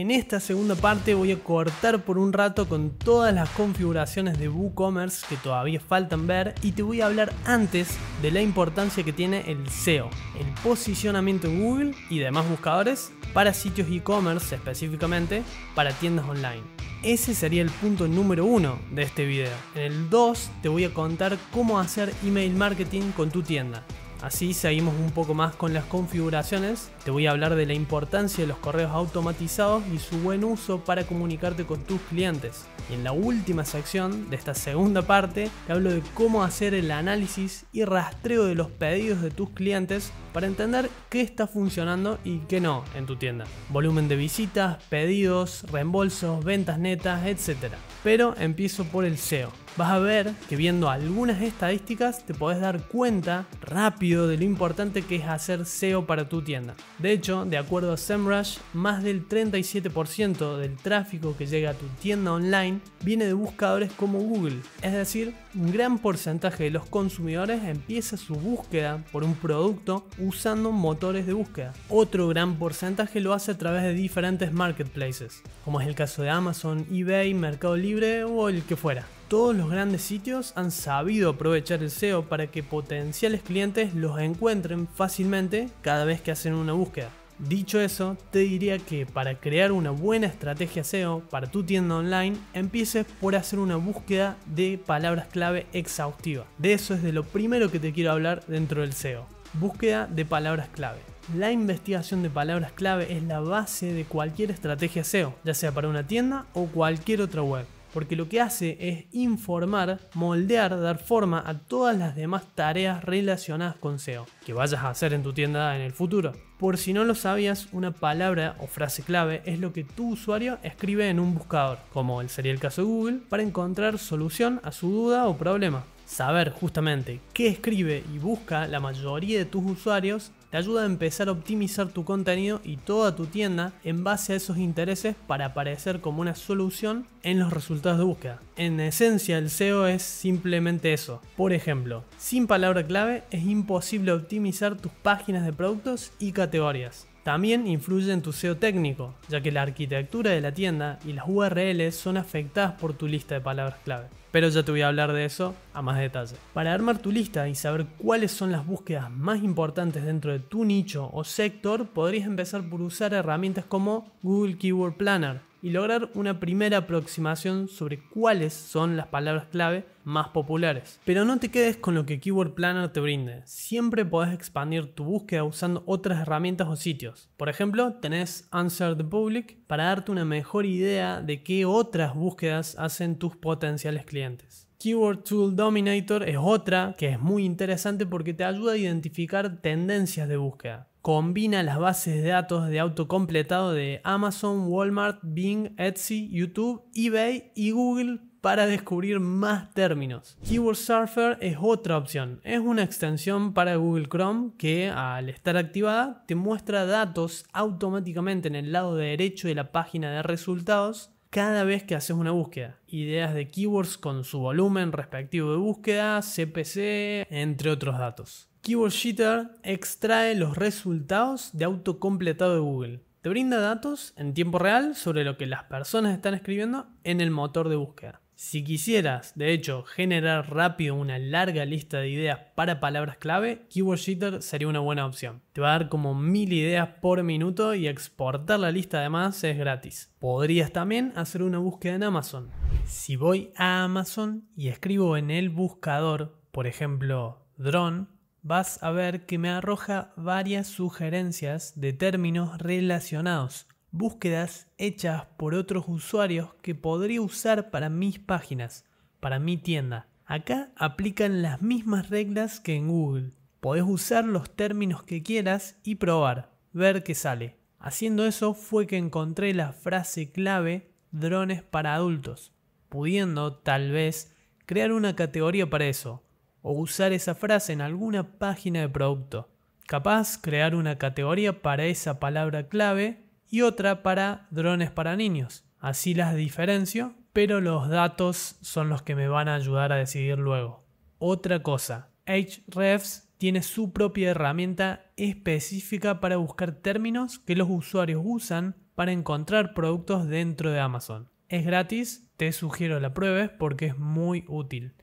En esta segunda parte voy a cortar por un rato con todas las configuraciones de WooCommerce que todavía faltan ver y te voy a hablar antes de la importancia que tiene el SEO, el posicionamiento en Google y demás buscadores para sitios e-commerce específicamente para tiendas online. Ese sería el punto número uno de este video. En el 2 te voy a contar cómo hacer email marketing con tu tienda. Así seguimos un poco más con las configuraciones. Te voy a hablar de la importancia de los correos automatizados y su buen uso para comunicarte con tus clientes. Y en la última sección de esta segunda parte te hablo de cómo hacer el análisis y rastreo de los pedidos de tus clientes para entender qué está funcionando y qué no en tu tienda. Volumen de visitas, pedidos, reembolsos, ventas netas, etc. Pero empiezo por el SEO vas a ver que viendo algunas estadísticas te podés dar cuenta rápido de lo importante que es hacer SEO para tu tienda. De hecho, de acuerdo a SEMrush, más del 37% del tráfico que llega a tu tienda online viene de buscadores como Google. Es decir, un gran porcentaje de los consumidores empieza su búsqueda por un producto usando motores de búsqueda. Otro gran porcentaje lo hace a través de diferentes marketplaces, como es el caso de Amazon, eBay, Mercado Libre o el que fuera todos los grandes sitios han sabido aprovechar el SEO para que potenciales clientes los encuentren fácilmente cada vez que hacen una búsqueda. Dicho eso, te diría que para crear una buena estrategia SEO para tu tienda online, empieces por hacer una búsqueda de palabras clave exhaustiva. De eso es de lo primero que te quiero hablar dentro del SEO. Búsqueda de palabras clave. La investigación de palabras clave es la base de cualquier estrategia SEO, ya sea para una tienda o cualquier otra web porque lo que hace es informar, moldear, dar forma a todas las demás tareas relacionadas con SEO que vayas a hacer en tu tienda en el futuro. Por si no lo sabías, una palabra o frase clave es lo que tu usuario escribe en un buscador, como sería el caso de Google, para encontrar solución a su duda o problema. Saber justamente qué escribe y busca la mayoría de tus usuarios te ayuda a empezar a optimizar tu contenido y toda tu tienda en base a esos intereses para aparecer como una solución en los resultados de búsqueda. En esencia el SEO es simplemente eso. Por ejemplo, sin palabra clave es imposible optimizar tus páginas de productos y categorías. También influye en tu SEO técnico, ya que la arquitectura de la tienda y las URLs son afectadas por tu lista de palabras clave. Pero ya te voy a hablar de eso a más detalle. Para armar tu lista y saber cuáles son las búsquedas más importantes dentro de tu nicho o sector, podrías empezar por usar herramientas como Google Keyword Planner, y lograr una primera aproximación sobre cuáles son las palabras clave más populares. Pero no te quedes con lo que Keyword Planner te brinde. Siempre podés expandir tu búsqueda usando otras herramientas o sitios. Por ejemplo, tenés Answer the Public para darte una mejor idea de qué otras búsquedas hacen tus potenciales clientes. Keyword Tool Dominator es otra que es muy interesante porque te ayuda a identificar tendencias de búsqueda combina las bases de datos de autocompletado de Amazon, Walmart, Bing, Etsy, YouTube, eBay y Google para descubrir más términos. Keyword Surfer es otra opción. Es una extensión para Google Chrome que al estar activada te muestra datos automáticamente en el lado derecho de la página de resultados cada vez que haces una búsqueda. Ideas de keywords con su volumen respectivo de búsqueda, CPC, entre otros datos. Keyword Sheeter extrae los resultados de autocompletado de Google. Te brinda datos en tiempo real sobre lo que las personas están escribiendo en el motor de búsqueda. Si quisieras, de hecho, generar rápido una larga lista de ideas para palabras clave, Keyword Sheeter sería una buena opción. Te va a dar como mil ideas por minuto y exportar la lista además es gratis. Podrías también hacer una búsqueda en Amazon. Si voy a Amazon y escribo en el buscador, por ejemplo, drone, vas a ver que me arroja varias sugerencias de términos relacionados, búsquedas hechas por otros usuarios que podría usar para mis páginas, para mi tienda. Acá aplican las mismas reglas que en Google. Podés usar los términos que quieras y probar, ver qué sale. Haciendo eso fue que encontré la frase clave drones para adultos, pudiendo tal vez crear una categoría para eso, o usar esa frase en alguna página de producto. Capaz crear una categoría para esa palabra clave y otra para drones para niños. Así las diferencio, pero los datos son los que me van a ayudar a decidir luego. Otra cosa, Hrefs tiene su propia herramienta específica para buscar términos que los usuarios usan para encontrar productos dentro de Amazon. Es gratis, te sugiero la pruebes porque es muy útil.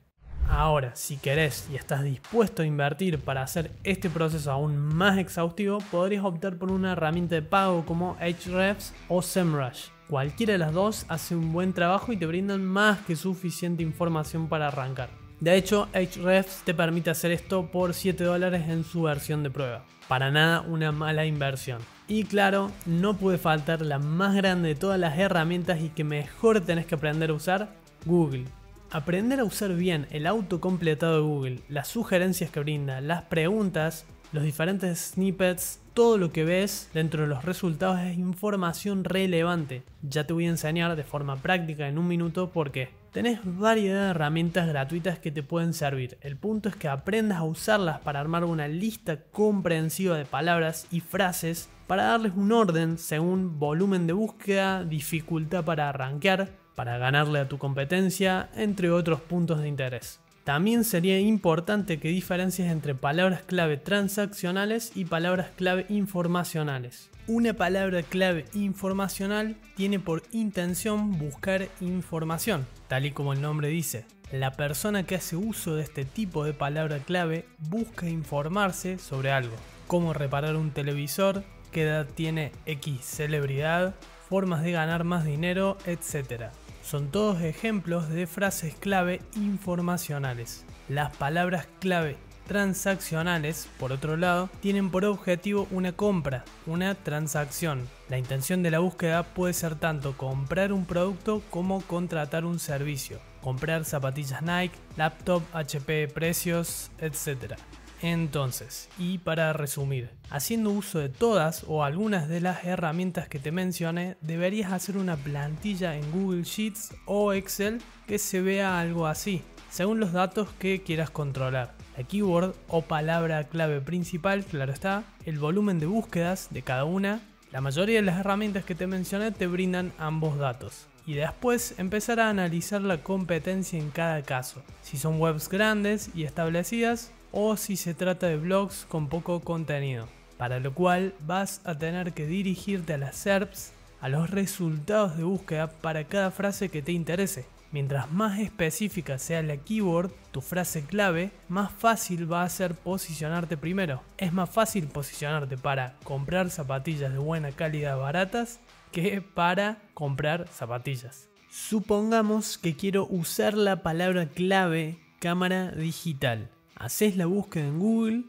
Ahora, si querés y estás dispuesto a invertir para hacer este proceso aún más exhaustivo, podrías optar por una herramienta de pago como Ahrefs o SEMrush. Cualquiera de las dos hace un buen trabajo y te brindan más que suficiente información para arrancar. De hecho, Ahrefs te permite hacer esto por 7 dólares en su versión de prueba. Para nada una mala inversión. Y claro, no puede faltar la más grande de todas las herramientas y que mejor tenés que aprender a usar, Google. Aprender a usar bien el autocompletado de Google, las sugerencias que brinda, las preguntas, los diferentes snippets, todo lo que ves dentro de los resultados es información relevante. Ya te voy a enseñar de forma práctica en un minuto por qué. Tenés variedad de herramientas gratuitas que te pueden servir. El punto es que aprendas a usarlas para armar una lista comprensiva de palabras y frases para darles un orden según volumen de búsqueda, dificultad para arranquear, para ganarle a tu competencia, entre otros puntos de interés. También sería importante que diferencies entre palabras clave transaccionales y palabras clave informacionales. Una palabra clave informacional tiene por intención buscar información, tal y como el nombre dice. La persona que hace uso de este tipo de palabra clave busca informarse sobre algo, cómo reparar un televisor, qué edad tiene X celebridad, formas de ganar más dinero, etc. Son todos ejemplos de frases clave informacionales. Las palabras clave transaccionales, por otro lado, tienen por objetivo una compra, una transacción. La intención de la búsqueda puede ser tanto comprar un producto como contratar un servicio, comprar zapatillas Nike, laptop, HP, precios, etc. Entonces, y para resumir, haciendo uso de todas o algunas de las herramientas que te mencioné, deberías hacer una plantilla en Google Sheets o Excel que se vea algo así, según los datos que quieras controlar. La keyword o palabra clave principal, claro está, el volumen de búsquedas de cada una. La mayoría de las herramientas que te mencioné te brindan ambos datos y después empezar a analizar la competencia en cada caso. Si son webs grandes y establecidas, o si se trata de blogs con poco contenido, para lo cual vas a tener que dirigirte a las SERPs, a los resultados de búsqueda para cada frase que te interese. Mientras más específica sea la keyword, tu frase clave, más fácil va a ser posicionarte primero. Es más fácil posicionarte para comprar zapatillas de buena calidad baratas que para comprar zapatillas. Supongamos que quiero usar la palabra clave cámara digital haces la búsqueda en Google,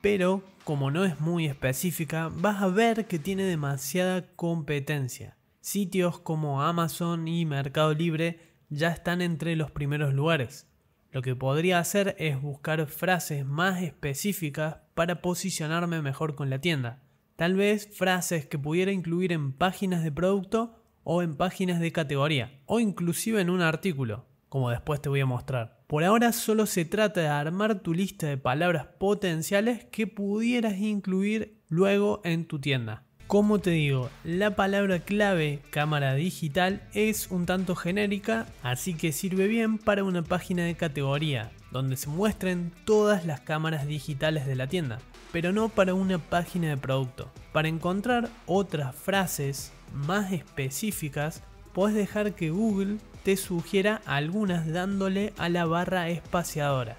pero como no es muy específica, vas a ver que tiene demasiada competencia. Sitios como Amazon y Mercado Libre ya están entre los primeros lugares. Lo que podría hacer es buscar frases más específicas para posicionarme mejor con la tienda. Tal vez frases que pudiera incluir en páginas de producto o en páginas de categoría, o inclusive en un artículo, como después te voy a mostrar. Por ahora solo se trata de armar tu lista de palabras potenciales que pudieras incluir luego en tu tienda. Como te digo, la palabra clave cámara digital es un tanto genérica, así que sirve bien para una página de categoría, donde se muestren todas las cámaras digitales de la tienda, pero no para una página de producto. Para encontrar otras frases más específicas, puedes dejar que Google te sugiera algunas dándole a la barra espaciadora.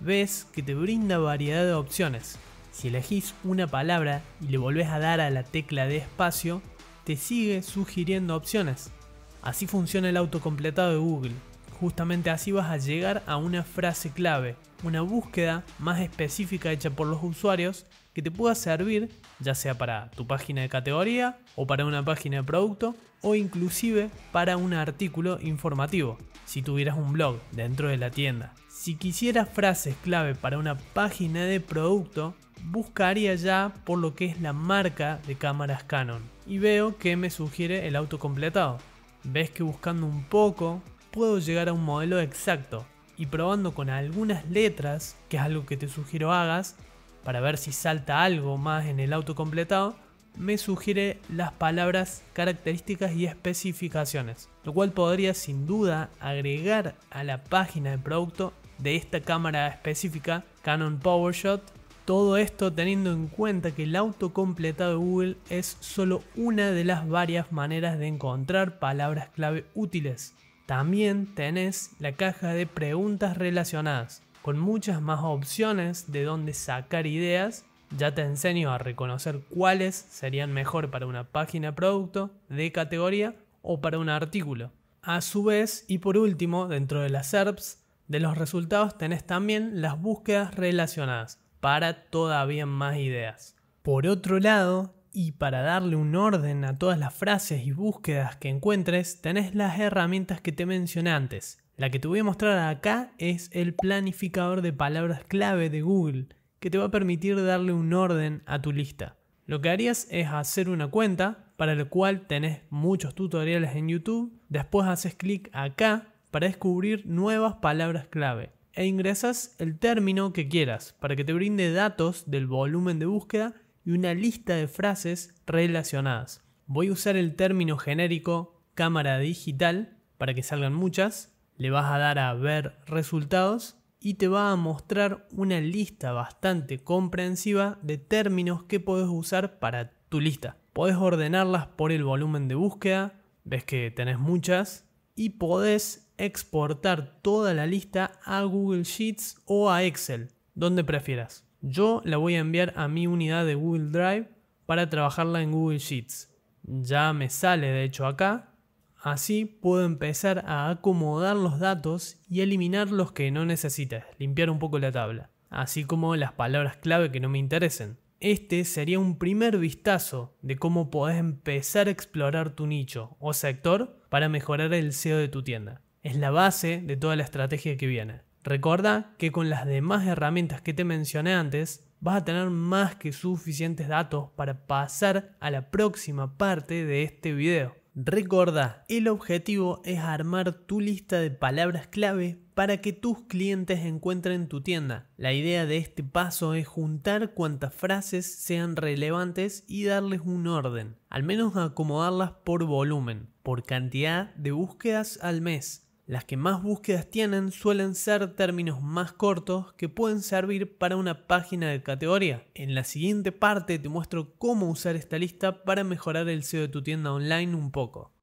Ves que te brinda variedad de opciones. Si elegís una palabra y le volvés a dar a la tecla de espacio, te sigue sugiriendo opciones. Así funciona el autocompletado de Google. Justamente así vas a llegar a una frase clave, una búsqueda más específica hecha por los usuarios que te pueda servir ya sea para tu página de categoría o para una página de producto o inclusive para un artículo informativo si tuvieras un blog dentro de la tienda. Si quisieras frases clave para una página de producto, buscaría ya por lo que es la marca de cámaras Canon y veo que me sugiere el autocompletado. Ves que buscando un poco puedo llegar a un modelo exacto y probando con algunas letras, que es algo que te sugiero hagas, para ver si salta algo más en el autocompletado, me sugiere las palabras características y especificaciones, lo cual podría sin duda agregar a la página de producto de esta cámara específica Canon PowerShot Todo esto teniendo en cuenta que el autocompletado de Google es solo una de las varias maneras de encontrar palabras clave útiles. También tenés la caja de preguntas relacionadas, con muchas más opciones de dónde sacar ideas. Ya te enseño a reconocer cuáles serían mejor para una página producto de categoría o para un artículo. A su vez, y por último, dentro de las SERPs, de los resultados tenés también las búsquedas relacionadas para todavía más ideas. Por otro lado, y para darle un orden a todas las frases y búsquedas que encuentres, tenés las herramientas que te mencioné antes. La que te voy a mostrar acá es el planificador de palabras clave de Google, que te va a permitir darle un orden a tu lista. Lo que harías es hacer una cuenta, para la cual tenés muchos tutoriales en YouTube, después haces clic acá para descubrir nuevas palabras clave e ingresas el término que quieras para que te brinde datos del volumen de búsqueda y una lista de frases relacionadas. Voy a usar el término genérico cámara digital para que salgan muchas. Le vas a dar a ver resultados y te va a mostrar una lista bastante comprensiva de términos que puedes usar para tu lista. Podés ordenarlas por el volumen de búsqueda, ves que tenés muchas, y podés exportar toda la lista a Google Sheets o a Excel, donde prefieras. Yo la voy a enviar a mi unidad de Google Drive para trabajarla en Google Sheets. Ya me sale de hecho acá. Así puedo empezar a acomodar los datos y eliminar los que no necesites, limpiar un poco la tabla, así como las palabras clave que no me interesen. Este sería un primer vistazo de cómo podés empezar a explorar tu nicho o sector para mejorar el SEO de tu tienda. Es la base de toda la estrategia que viene. Recuerda que con las demás herramientas que te mencioné antes, vas a tener más que suficientes datos para pasar a la próxima parte de este video. Recuerda, el objetivo es armar tu lista de palabras clave para que tus clientes encuentren tu tienda. La idea de este paso es juntar cuantas frases sean relevantes y darles un orden, al menos acomodarlas por volumen, por cantidad de búsquedas al mes las que más búsquedas tienen suelen ser términos más cortos que pueden servir para una página de categoría. En la siguiente parte te muestro cómo usar esta lista para mejorar el SEO de tu tienda online un poco.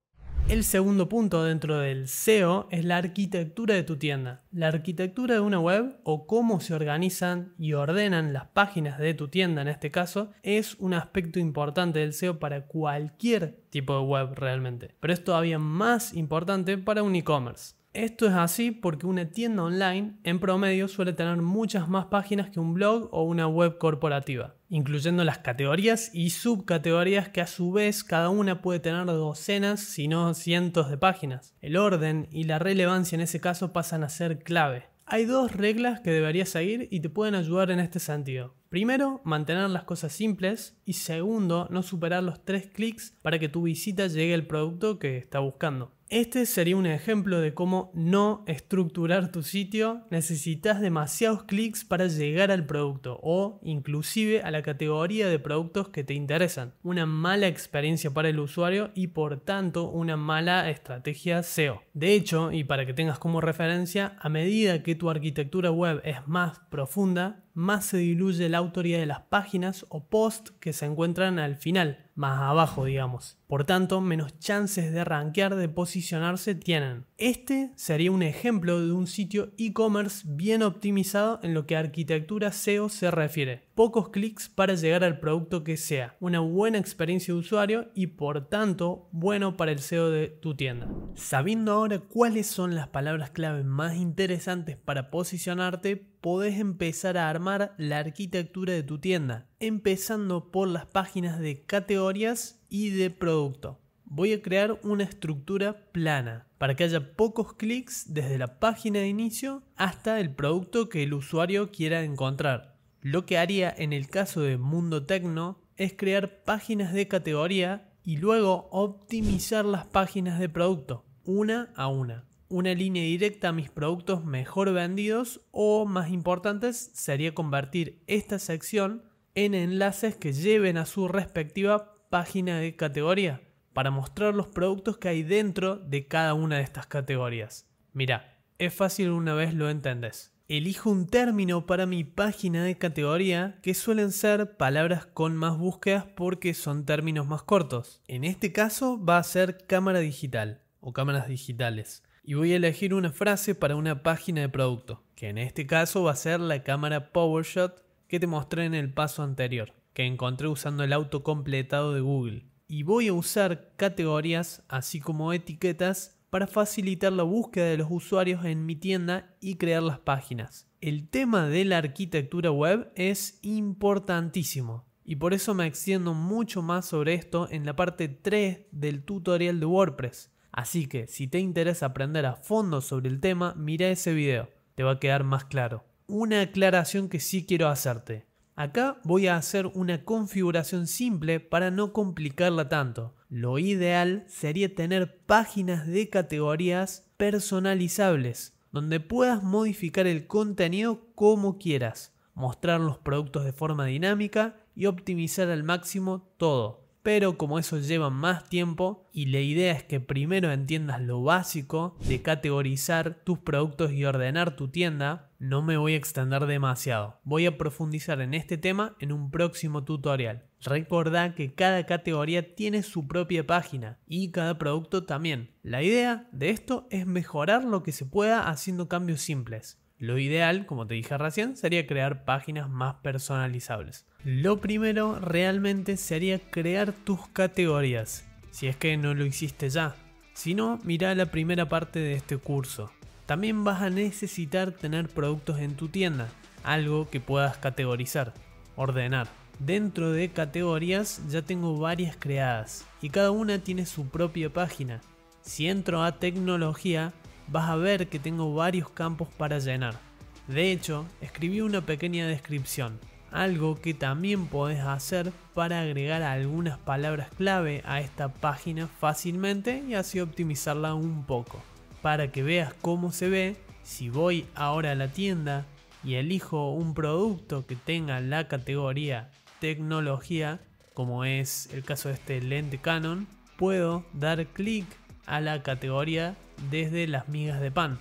El segundo punto dentro del SEO es la arquitectura de tu tienda. La arquitectura de una web o cómo se organizan y ordenan las páginas de tu tienda en este caso es un aspecto importante del SEO para cualquier tipo de web realmente. Pero es todavía más importante para un e-commerce. Esto es así porque una tienda online en promedio suele tener muchas más páginas que un blog o una web corporativa, incluyendo las categorías y subcategorías que a su vez cada una puede tener docenas, si no cientos de páginas. El orden y la relevancia en ese caso pasan a ser clave. Hay dos reglas que deberías seguir y te pueden ayudar en este sentido. Primero, mantener las cosas simples y segundo, no superar los tres clics para que tu visita llegue al producto que está buscando. Este sería un ejemplo de cómo no estructurar tu sitio. Necesitas demasiados clics para llegar al producto o inclusive a la categoría de productos que te interesan. Una mala experiencia para el usuario y por tanto una mala estrategia SEO. De hecho, y para que tengas como referencia, a medida que tu arquitectura web es más profunda, más se diluye la autoría de las páginas o posts que se encuentran al final, más abajo digamos. Por tanto, menos chances de rankear, de posicionarse tienen. Este sería un ejemplo de un sitio e-commerce bien optimizado en lo que a arquitectura SEO se refiere. Pocos clics para llegar al producto que sea, una buena experiencia de usuario y por tanto bueno para el SEO de tu tienda. Sabiendo ahora cuáles son las palabras clave más interesantes para posicionarte, podés empezar a armar la arquitectura de tu tienda, empezando por las páginas de categorías y de producto. Voy a crear una estructura plana para que haya pocos clics desde la página de inicio hasta el producto que el usuario quiera encontrar. Lo que haría en el caso de Mundo Tecno es crear páginas de categoría y luego optimizar las páginas de producto, una a una. Una línea directa a mis productos mejor vendidos o más importantes sería convertir esta sección en enlaces que lleven a su respectiva página de categoría para mostrar los productos que hay dentro de cada una de estas categorías. Mira, es fácil una vez lo entendés. elijo un término para mi página de categoría que suelen ser palabras con más búsquedas porque son términos más cortos. En este caso va a ser cámara digital o cámaras digitales. Y voy a elegir una frase para una página de producto, que en este caso va a ser la cámara PowerShot que te mostré en el paso anterior, que encontré usando el auto completado de Google. Y voy a usar categorías así como etiquetas para facilitar la búsqueda de los usuarios en mi tienda y crear las páginas. El tema de la arquitectura web es importantísimo y por eso me extiendo mucho más sobre esto en la parte 3 del tutorial de WordPress. Así que si te interesa aprender a fondo sobre el tema, mira ese video, te va a quedar más claro. Una aclaración que sí quiero hacerte. Acá voy a hacer una configuración simple para no complicarla tanto. Lo ideal sería tener páginas de categorías personalizables, donde puedas modificar el contenido como quieras, mostrar los productos de forma dinámica y optimizar al máximo todo pero como eso lleva más tiempo y la idea es que primero entiendas lo básico de categorizar tus productos y ordenar tu tienda, no me voy a extender demasiado. Voy a profundizar en este tema en un próximo tutorial. Recordá que cada categoría tiene su propia página y cada producto también. La idea de esto es mejorar lo que se pueda haciendo cambios simples. Lo ideal, como te dije recién, sería crear páginas más personalizables. Lo primero realmente sería crear tus categorías, si es que no lo hiciste ya. Si no, mira la primera parte de este curso. También vas a necesitar tener productos en tu tienda, algo que puedas categorizar, ordenar. Dentro de categorías ya tengo varias creadas y cada una tiene su propia página. Si entro a tecnología, vas a ver que tengo varios campos para llenar. De hecho, escribí una pequeña descripción, algo que también podés hacer para agregar algunas palabras clave a esta página fácilmente y así optimizarla un poco. Para que veas cómo se ve, si voy ahora a la tienda y elijo un producto que tenga la categoría tecnología, como es el caso de este lente Canon, puedo dar clic a la categoría desde las migas de pan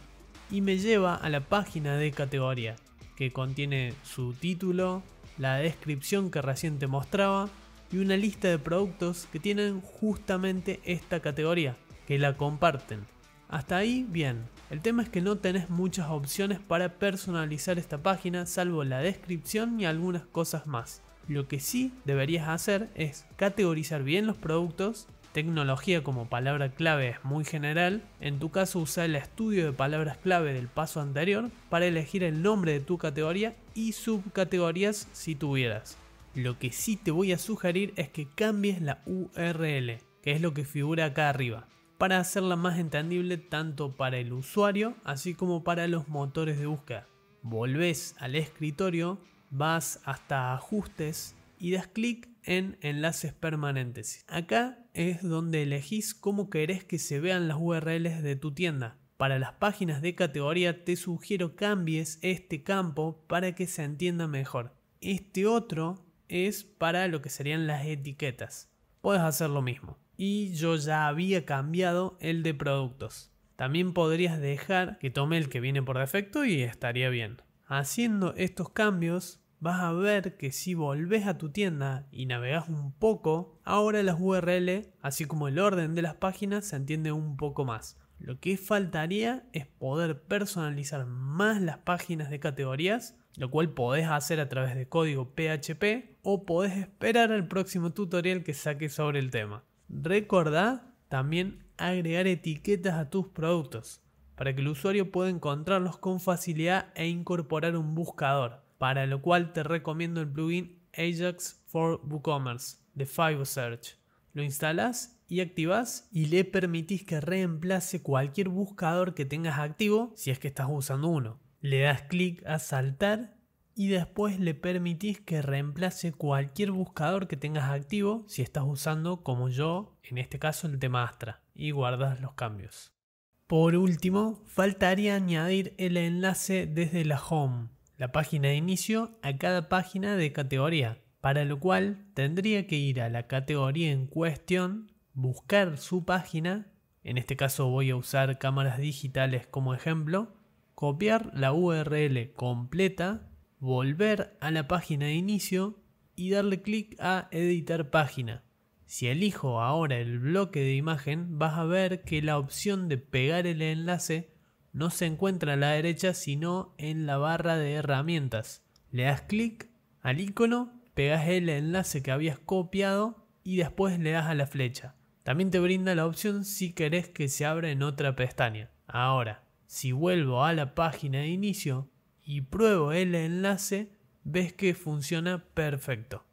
y me lleva a la página de categoría que contiene su título, la descripción que recién te mostraba y una lista de productos que tienen justamente esta categoría, que la comparten. Hasta ahí bien, el tema es que no tenés muchas opciones para personalizar esta página salvo la descripción y algunas cosas más. Lo que sí deberías hacer es categorizar bien los productos Tecnología como palabra clave es muy general, en tu caso usa el estudio de palabras clave del paso anterior para elegir el nombre de tu categoría y subcategorías si tuvieras. Lo que sí te voy a sugerir es que cambies la URL, que es lo que figura acá arriba, para hacerla más entendible tanto para el usuario así como para los motores de búsqueda. Volvés al escritorio, vas hasta ajustes y das clic en enlaces permanentes. Acá es donde elegís cómo querés que se vean las URLs de tu tienda. Para las páginas de categoría te sugiero cambies este campo para que se entienda mejor. Este otro es para lo que serían las etiquetas. Puedes hacer lo mismo. Y yo ya había cambiado el de productos. También podrías dejar que tome el que viene por defecto y estaría bien. Haciendo estos cambios vas a ver que si volvés a tu tienda y navegas un poco, ahora las URL, así como el orden de las páginas, se entiende un poco más. Lo que faltaría es poder personalizar más las páginas de categorías, lo cual podés hacer a través de código PHP o podés esperar al próximo tutorial que saque sobre el tema. Recordá también agregar etiquetas a tus productos para que el usuario pueda encontrarlos con facilidad e incorporar un buscador para lo cual te recomiendo el plugin Ajax for WooCommerce de Search. Lo instalas y activas y le permitís que reemplace cualquier buscador que tengas activo si es que estás usando uno. Le das clic a saltar y después le permitís que reemplace cualquier buscador que tengas activo si estás usando como yo, en este caso el tema Astra, y guardas los cambios. Por último, faltaría añadir el enlace desde la home la página de inicio a cada página de categoría, para lo cual tendría que ir a la categoría en cuestión, buscar su página, en este caso voy a usar cámaras digitales como ejemplo, copiar la URL completa, volver a la página de inicio y darle clic a editar página. Si elijo ahora el bloque de imagen, vas a ver que la opción de pegar el enlace no se encuentra a la derecha sino en la barra de herramientas. Le das clic al icono, pegas el enlace que habías copiado y después le das a la flecha. También te brinda la opción si querés que se abra en otra pestaña. Ahora, si vuelvo a la página de inicio y pruebo el enlace, ves que funciona perfecto.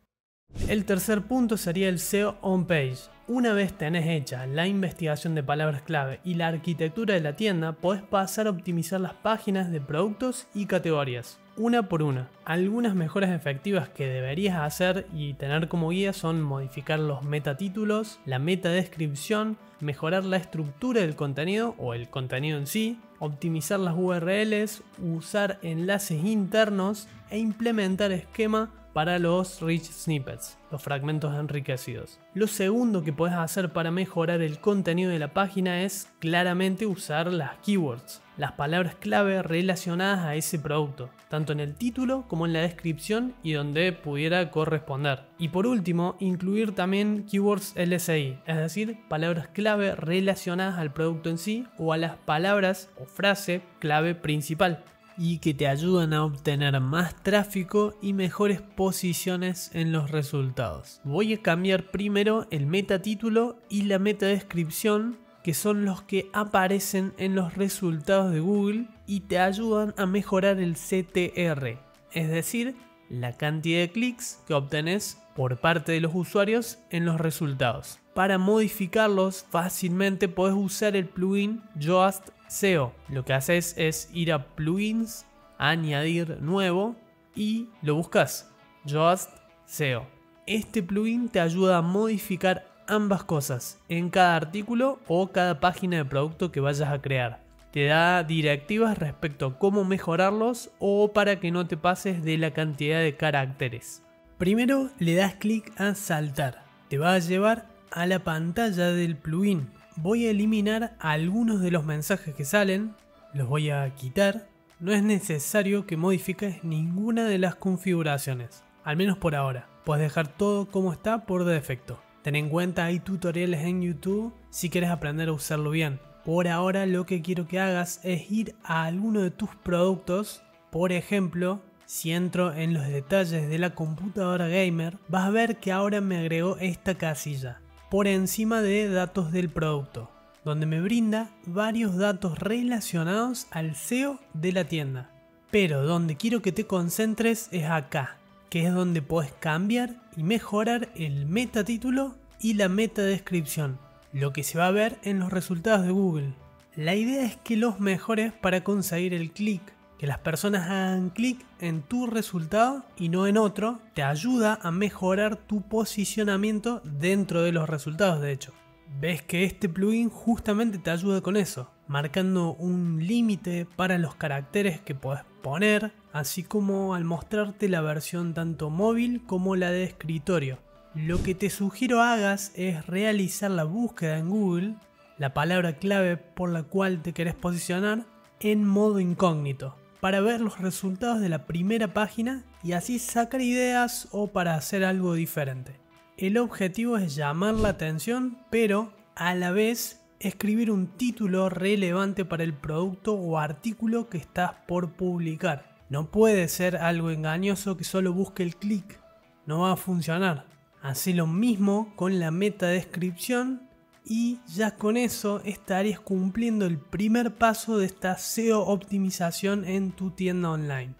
El tercer punto sería el SEO on page. Una vez tenés hecha la investigación de palabras clave y la arquitectura de la tienda, podés pasar a optimizar las páginas de productos y categorías, una por una. Algunas mejoras efectivas que deberías hacer y tener como guía son modificar los metatítulos, la metadescripción, mejorar la estructura del contenido o el contenido en sí, optimizar las URLs, usar enlaces internos e implementar esquema para los rich snippets, los fragmentos enriquecidos. Lo segundo que puedes hacer para mejorar el contenido de la página es claramente usar las keywords, las palabras clave relacionadas a ese producto, tanto en el título como en la descripción y donde pudiera corresponder. Y por último, incluir también keywords LSI, es decir, palabras clave relacionadas al producto en sí o a las palabras o frase clave principal y que te ayudan a obtener más tráfico y mejores posiciones en los resultados. Voy a cambiar primero el metatítulo y la metadescripción que son los que aparecen en los resultados de Google y te ayudan a mejorar el CTR, es decir, la cantidad de clics que obtenés por parte de los usuarios en los resultados. Para modificarlos fácilmente puedes usar el plugin Yoast SEO. Lo que haces es ir a plugins, añadir nuevo y lo buscas. Yoast SEO. Este plugin te ayuda a modificar ambas cosas en cada artículo o cada página de producto que vayas a crear. Te da directivas respecto a cómo mejorarlos o para que no te pases de la cantidad de caracteres. Primero le das clic a saltar. Te va a llevar a la pantalla del plugin voy a eliminar algunos de los mensajes que salen, los voy a quitar. No es necesario que modifiques ninguna de las configuraciones, al menos por ahora. Puedes dejar todo como está por defecto. Ten en cuenta hay tutoriales en YouTube si quieres aprender a usarlo bien. Por ahora lo que quiero que hagas es ir a alguno de tus productos, por ejemplo, si entro en los detalles de la computadora gamer, vas a ver que ahora me agregó esta casilla por encima de datos del producto, donde me brinda varios datos relacionados al SEO de la tienda. Pero donde quiero que te concentres es acá, que es donde puedes cambiar y mejorar el metatítulo y la metadescripción, lo que se va a ver en los resultados de Google. La idea es que los mejores para conseguir el clic que las personas hagan clic en tu resultado y no en otro te ayuda a mejorar tu posicionamiento dentro de los resultados de hecho. Ves que este plugin justamente te ayuda con eso, marcando un límite para los caracteres que puedes poner, así como al mostrarte la versión tanto móvil como la de escritorio. Lo que te sugiero hagas es realizar la búsqueda en Google, la palabra clave por la cual te querés posicionar, en modo incógnito para ver los resultados de la primera página y así sacar ideas o para hacer algo diferente. El objetivo es llamar la atención, pero a la vez escribir un título relevante para el producto o artículo que estás por publicar. No puede ser algo engañoso que solo busque el clic, no va a funcionar. Así lo mismo con la meta descripción y ya con eso estarías cumpliendo el primer paso de esta SEO optimización en tu tienda online.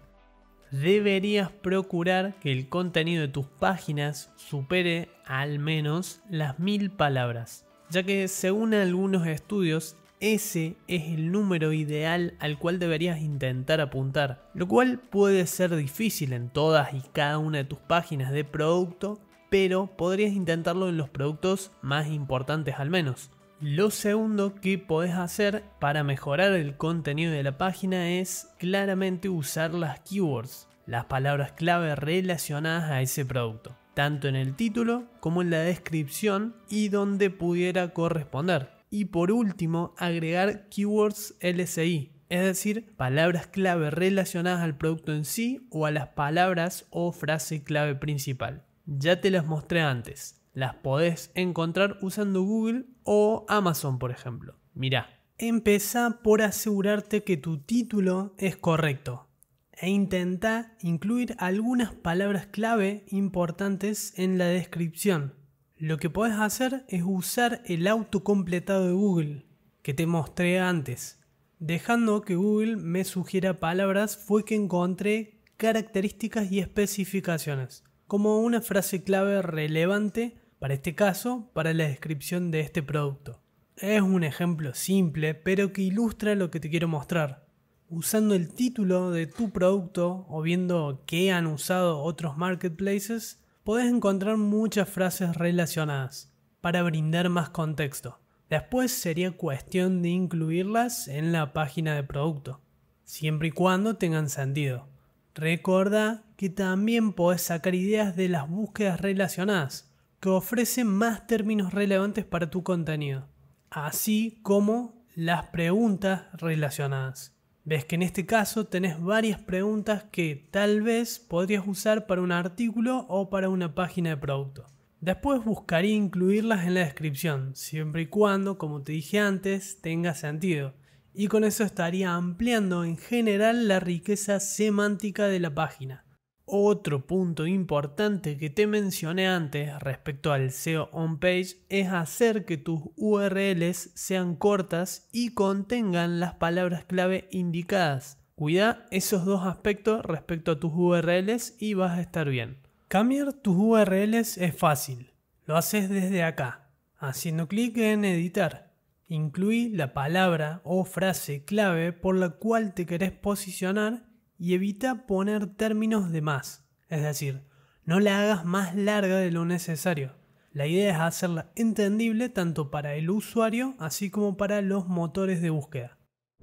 Deberías procurar que el contenido de tus páginas supere al menos las mil palabras, ya que según algunos estudios ese es el número ideal al cual deberías intentar apuntar, lo cual puede ser difícil en todas y cada una de tus páginas de producto pero podrías intentarlo en los productos más importantes al menos. Lo segundo que podés hacer para mejorar el contenido de la página es claramente usar las keywords, las palabras clave relacionadas a ese producto, tanto en el título como en la descripción y donde pudiera corresponder. Y por último, agregar keywords LSI, es decir, palabras clave relacionadas al producto en sí o a las palabras o frase clave principal. Ya te las mostré antes, las podés encontrar usando Google o Amazon, por ejemplo. Mirá, Empieza por asegurarte que tu título es correcto e intenta incluir algunas palabras clave importantes en la descripción. Lo que puedes hacer es usar el autocompletado de Google que te mostré antes. Dejando que Google me sugiera palabras fue que encontré características y especificaciones, como una frase clave relevante para este caso, para la descripción de este producto. Es un ejemplo simple, pero que ilustra lo que te quiero mostrar. Usando el título de tu producto o viendo qué han usado otros marketplaces, podés encontrar muchas frases relacionadas para brindar más contexto. Después sería cuestión de incluirlas en la página de producto, siempre y cuando tengan sentido. Recuerda que también podés sacar ideas de las búsquedas relacionadas, que ofrecen más términos relevantes para tu contenido así como las preguntas relacionadas. Ves que en este caso tenés varias preguntas que tal vez podrías usar para un artículo o para una página de producto. Después buscaría incluirlas en la descripción, siempre y cuando, como te dije antes, tenga sentido. Y con eso estaría ampliando en general la riqueza semántica de la página. Otro punto importante que te mencioné antes respecto al SEO on page es hacer que tus URLs sean cortas y contengan las palabras clave indicadas. Cuida esos dos aspectos respecto a tus URLs y vas a estar bien. Cambiar tus URLs es fácil. Lo haces desde acá, haciendo clic en editar. Incluí la palabra o frase clave por la cual te querés posicionar y evita poner términos de más. Es decir, no la hagas más larga de lo necesario. La idea es hacerla entendible tanto para el usuario así como para los motores de búsqueda.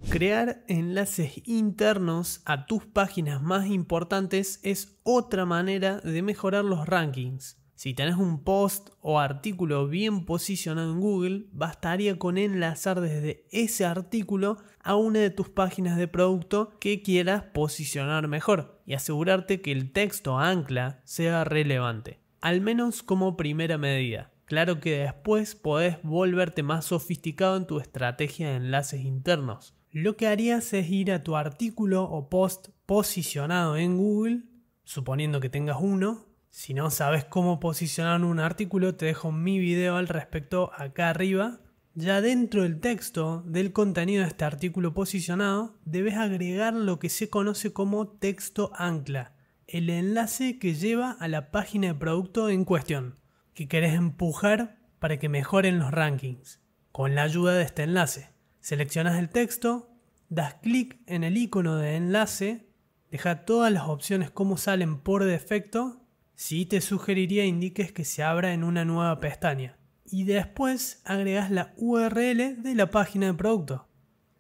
Crear enlaces internos a tus páginas más importantes es otra manera de mejorar los rankings. Si tenés un post o artículo bien posicionado en Google, bastaría con enlazar desde ese artículo a una de tus páginas de producto que quieras posicionar mejor y asegurarte que el texto ancla sea relevante, al menos como primera medida. Claro que después podés volverte más sofisticado en tu estrategia de enlaces internos. Lo que harías es ir a tu artículo o post posicionado en Google, suponiendo que tengas uno, si no sabes cómo posicionar un artículo, te dejo mi video al respecto acá arriba. Ya dentro del texto del contenido de este artículo posicionado, debes agregar lo que se conoce como texto ancla, el enlace que lleva a la página de producto en cuestión, que querés empujar para que mejoren los rankings. Con la ayuda de este enlace, seleccionas el texto, das clic en el icono de enlace, deja todas las opciones como salen por defecto Sí te sugeriría indiques que se abra en una nueva pestaña y después agregas la URL de la página de producto.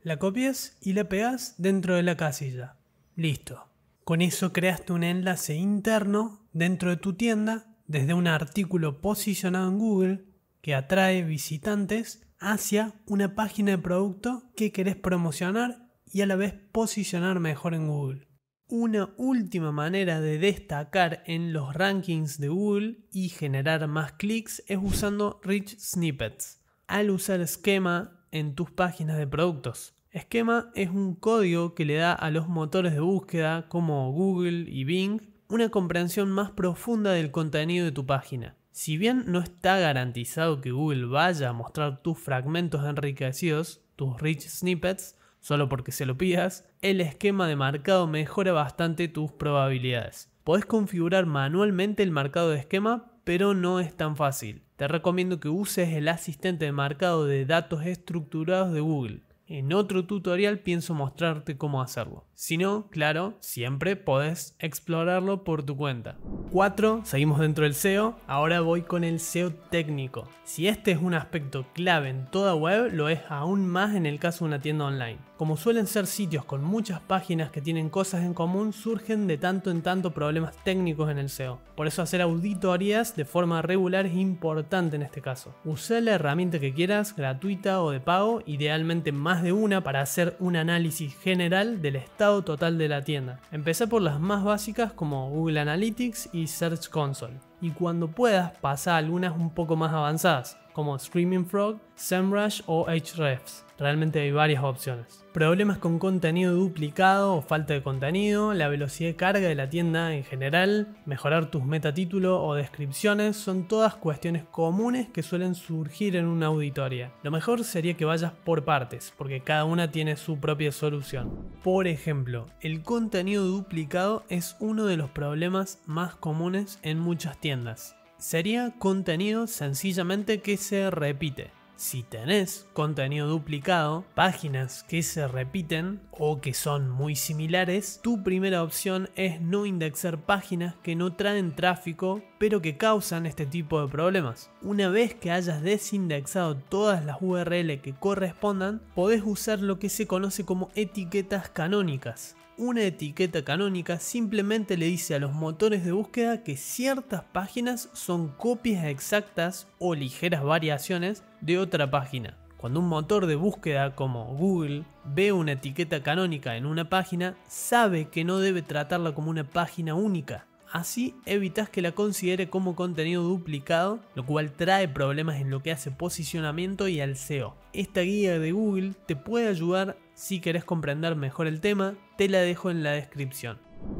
La copias y la pegas dentro de la casilla. Listo. Con eso creaste un enlace interno dentro de tu tienda desde un artículo posicionado en Google que atrae visitantes hacia una página de producto que querés promocionar y a la vez posicionar mejor en Google. Una última manera de destacar en los rankings de Google y generar más clics es usando Rich Snippets. Al usar esquema en tus páginas de productos. Esquema es un código que le da a los motores de búsqueda como Google y Bing una comprensión más profunda del contenido de tu página. Si bien no está garantizado que Google vaya a mostrar tus fragmentos enriquecidos, tus rich snippets, solo porque se lo pidas, el esquema de marcado mejora bastante tus probabilidades. Podés configurar manualmente el marcado de esquema, pero no es tan fácil. Te recomiendo que uses el asistente de marcado de datos estructurados de Google. En otro tutorial pienso mostrarte cómo hacerlo. Si no, claro, siempre podés explorarlo por tu cuenta. 4. Seguimos dentro del SEO. Ahora voy con el SEO técnico. Si este es un aspecto clave en toda web, lo es aún más en el caso de una tienda online. Como suelen ser sitios con muchas páginas que tienen cosas en común, surgen de tanto en tanto problemas técnicos en el SEO. Por eso hacer auditorías de forma regular es importante en este caso. Usa la herramienta que quieras, gratuita o de pago, idealmente más más de una para hacer un análisis general del estado total de la tienda. Empecé por las más básicas como Google Analytics y Search Console. Y cuando puedas, pasa a algunas un poco más avanzadas, como Screaming Frog, SEMrush o Hrefs. Realmente hay varias opciones. Problemas con contenido duplicado o falta de contenido, la velocidad de carga de la tienda en general, mejorar tus metatítulos o descripciones son todas cuestiones comunes que suelen surgir en una auditoría. Lo mejor sería que vayas por partes, porque cada una tiene su propia solución. Por ejemplo, el contenido duplicado es uno de los problemas más comunes en muchas tiendas. Sería contenido sencillamente que se repite. Si tenés contenido duplicado, páginas que se repiten o que son muy similares, tu primera opción es no indexar páginas que no traen tráfico pero que causan este tipo de problemas. Una vez que hayas desindexado todas las URL que correspondan, podés usar lo que se conoce como etiquetas canónicas una etiqueta canónica simplemente le dice a los motores de búsqueda que ciertas páginas son copias exactas o ligeras variaciones de otra página. Cuando un motor de búsqueda como Google ve una etiqueta canónica en una página, sabe que no debe tratarla como una página única. Así evitas que la considere como contenido duplicado, lo cual trae problemas en lo que hace posicionamiento y al SEO. Esta guía de Google te puede ayudar si querés comprender mejor el tema, te la dejo en la descripción.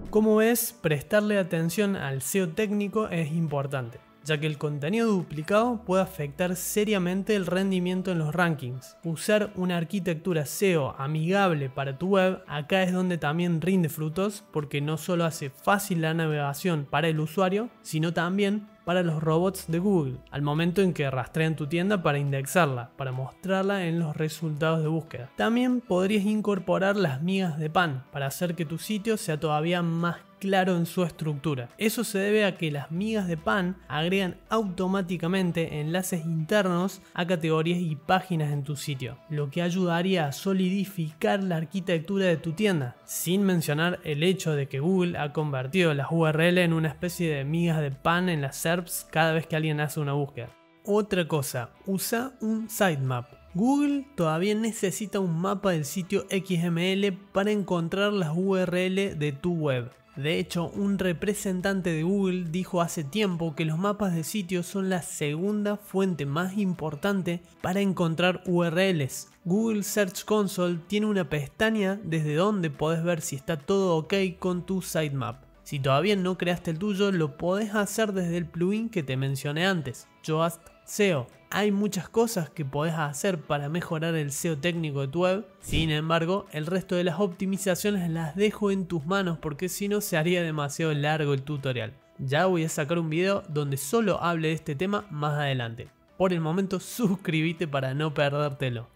Como ves, prestarle atención al SEO técnico es importante, ya que el contenido duplicado puede afectar seriamente el rendimiento en los rankings. Usar una arquitectura SEO amigable para tu web acá es donde también rinde frutos porque no solo hace fácil la navegación para el usuario, sino también para los robots de Google, al momento en que rastrean tu tienda para indexarla, para mostrarla en los resultados de búsqueda. También podrías incorporar las migas de pan para hacer que tu sitio sea todavía más claro en su estructura. Eso se debe a que las migas de pan agregan automáticamente enlaces internos a categorías y páginas en tu sitio, lo que ayudaría a solidificar la arquitectura de tu tienda, sin mencionar el hecho de que Google ha convertido las URL en una especie de migas de pan en las SERPs cada vez que alguien hace una búsqueda. Otra cosa, usa un sitemap. Google todavía necesita un mapa del sitio XML para encontrar las URL de tu web. De hecho, un representante de Google dijo hace tiempo que los mapas de sitios son la segunda fuente más importante para encontrar URLs. Google Search Console tiene una pestaña desde donde podés ver si está todo ok con tu sitemap. Si todavía no creaste el tuyo, lo podés hacer desde el plugin que te mencioné antes, SEO. Hay muchas cosas que podés hacer para mejorar el SEO técnico de tu web, sin embargo, el resto de las optimizaciones las dejo en tus manos porque si no se haría demasiado largo el tutorial. Ya voy a sacar un video donde solo hable de este tema más adelante. Por el momento suscríbete para no perdértelo.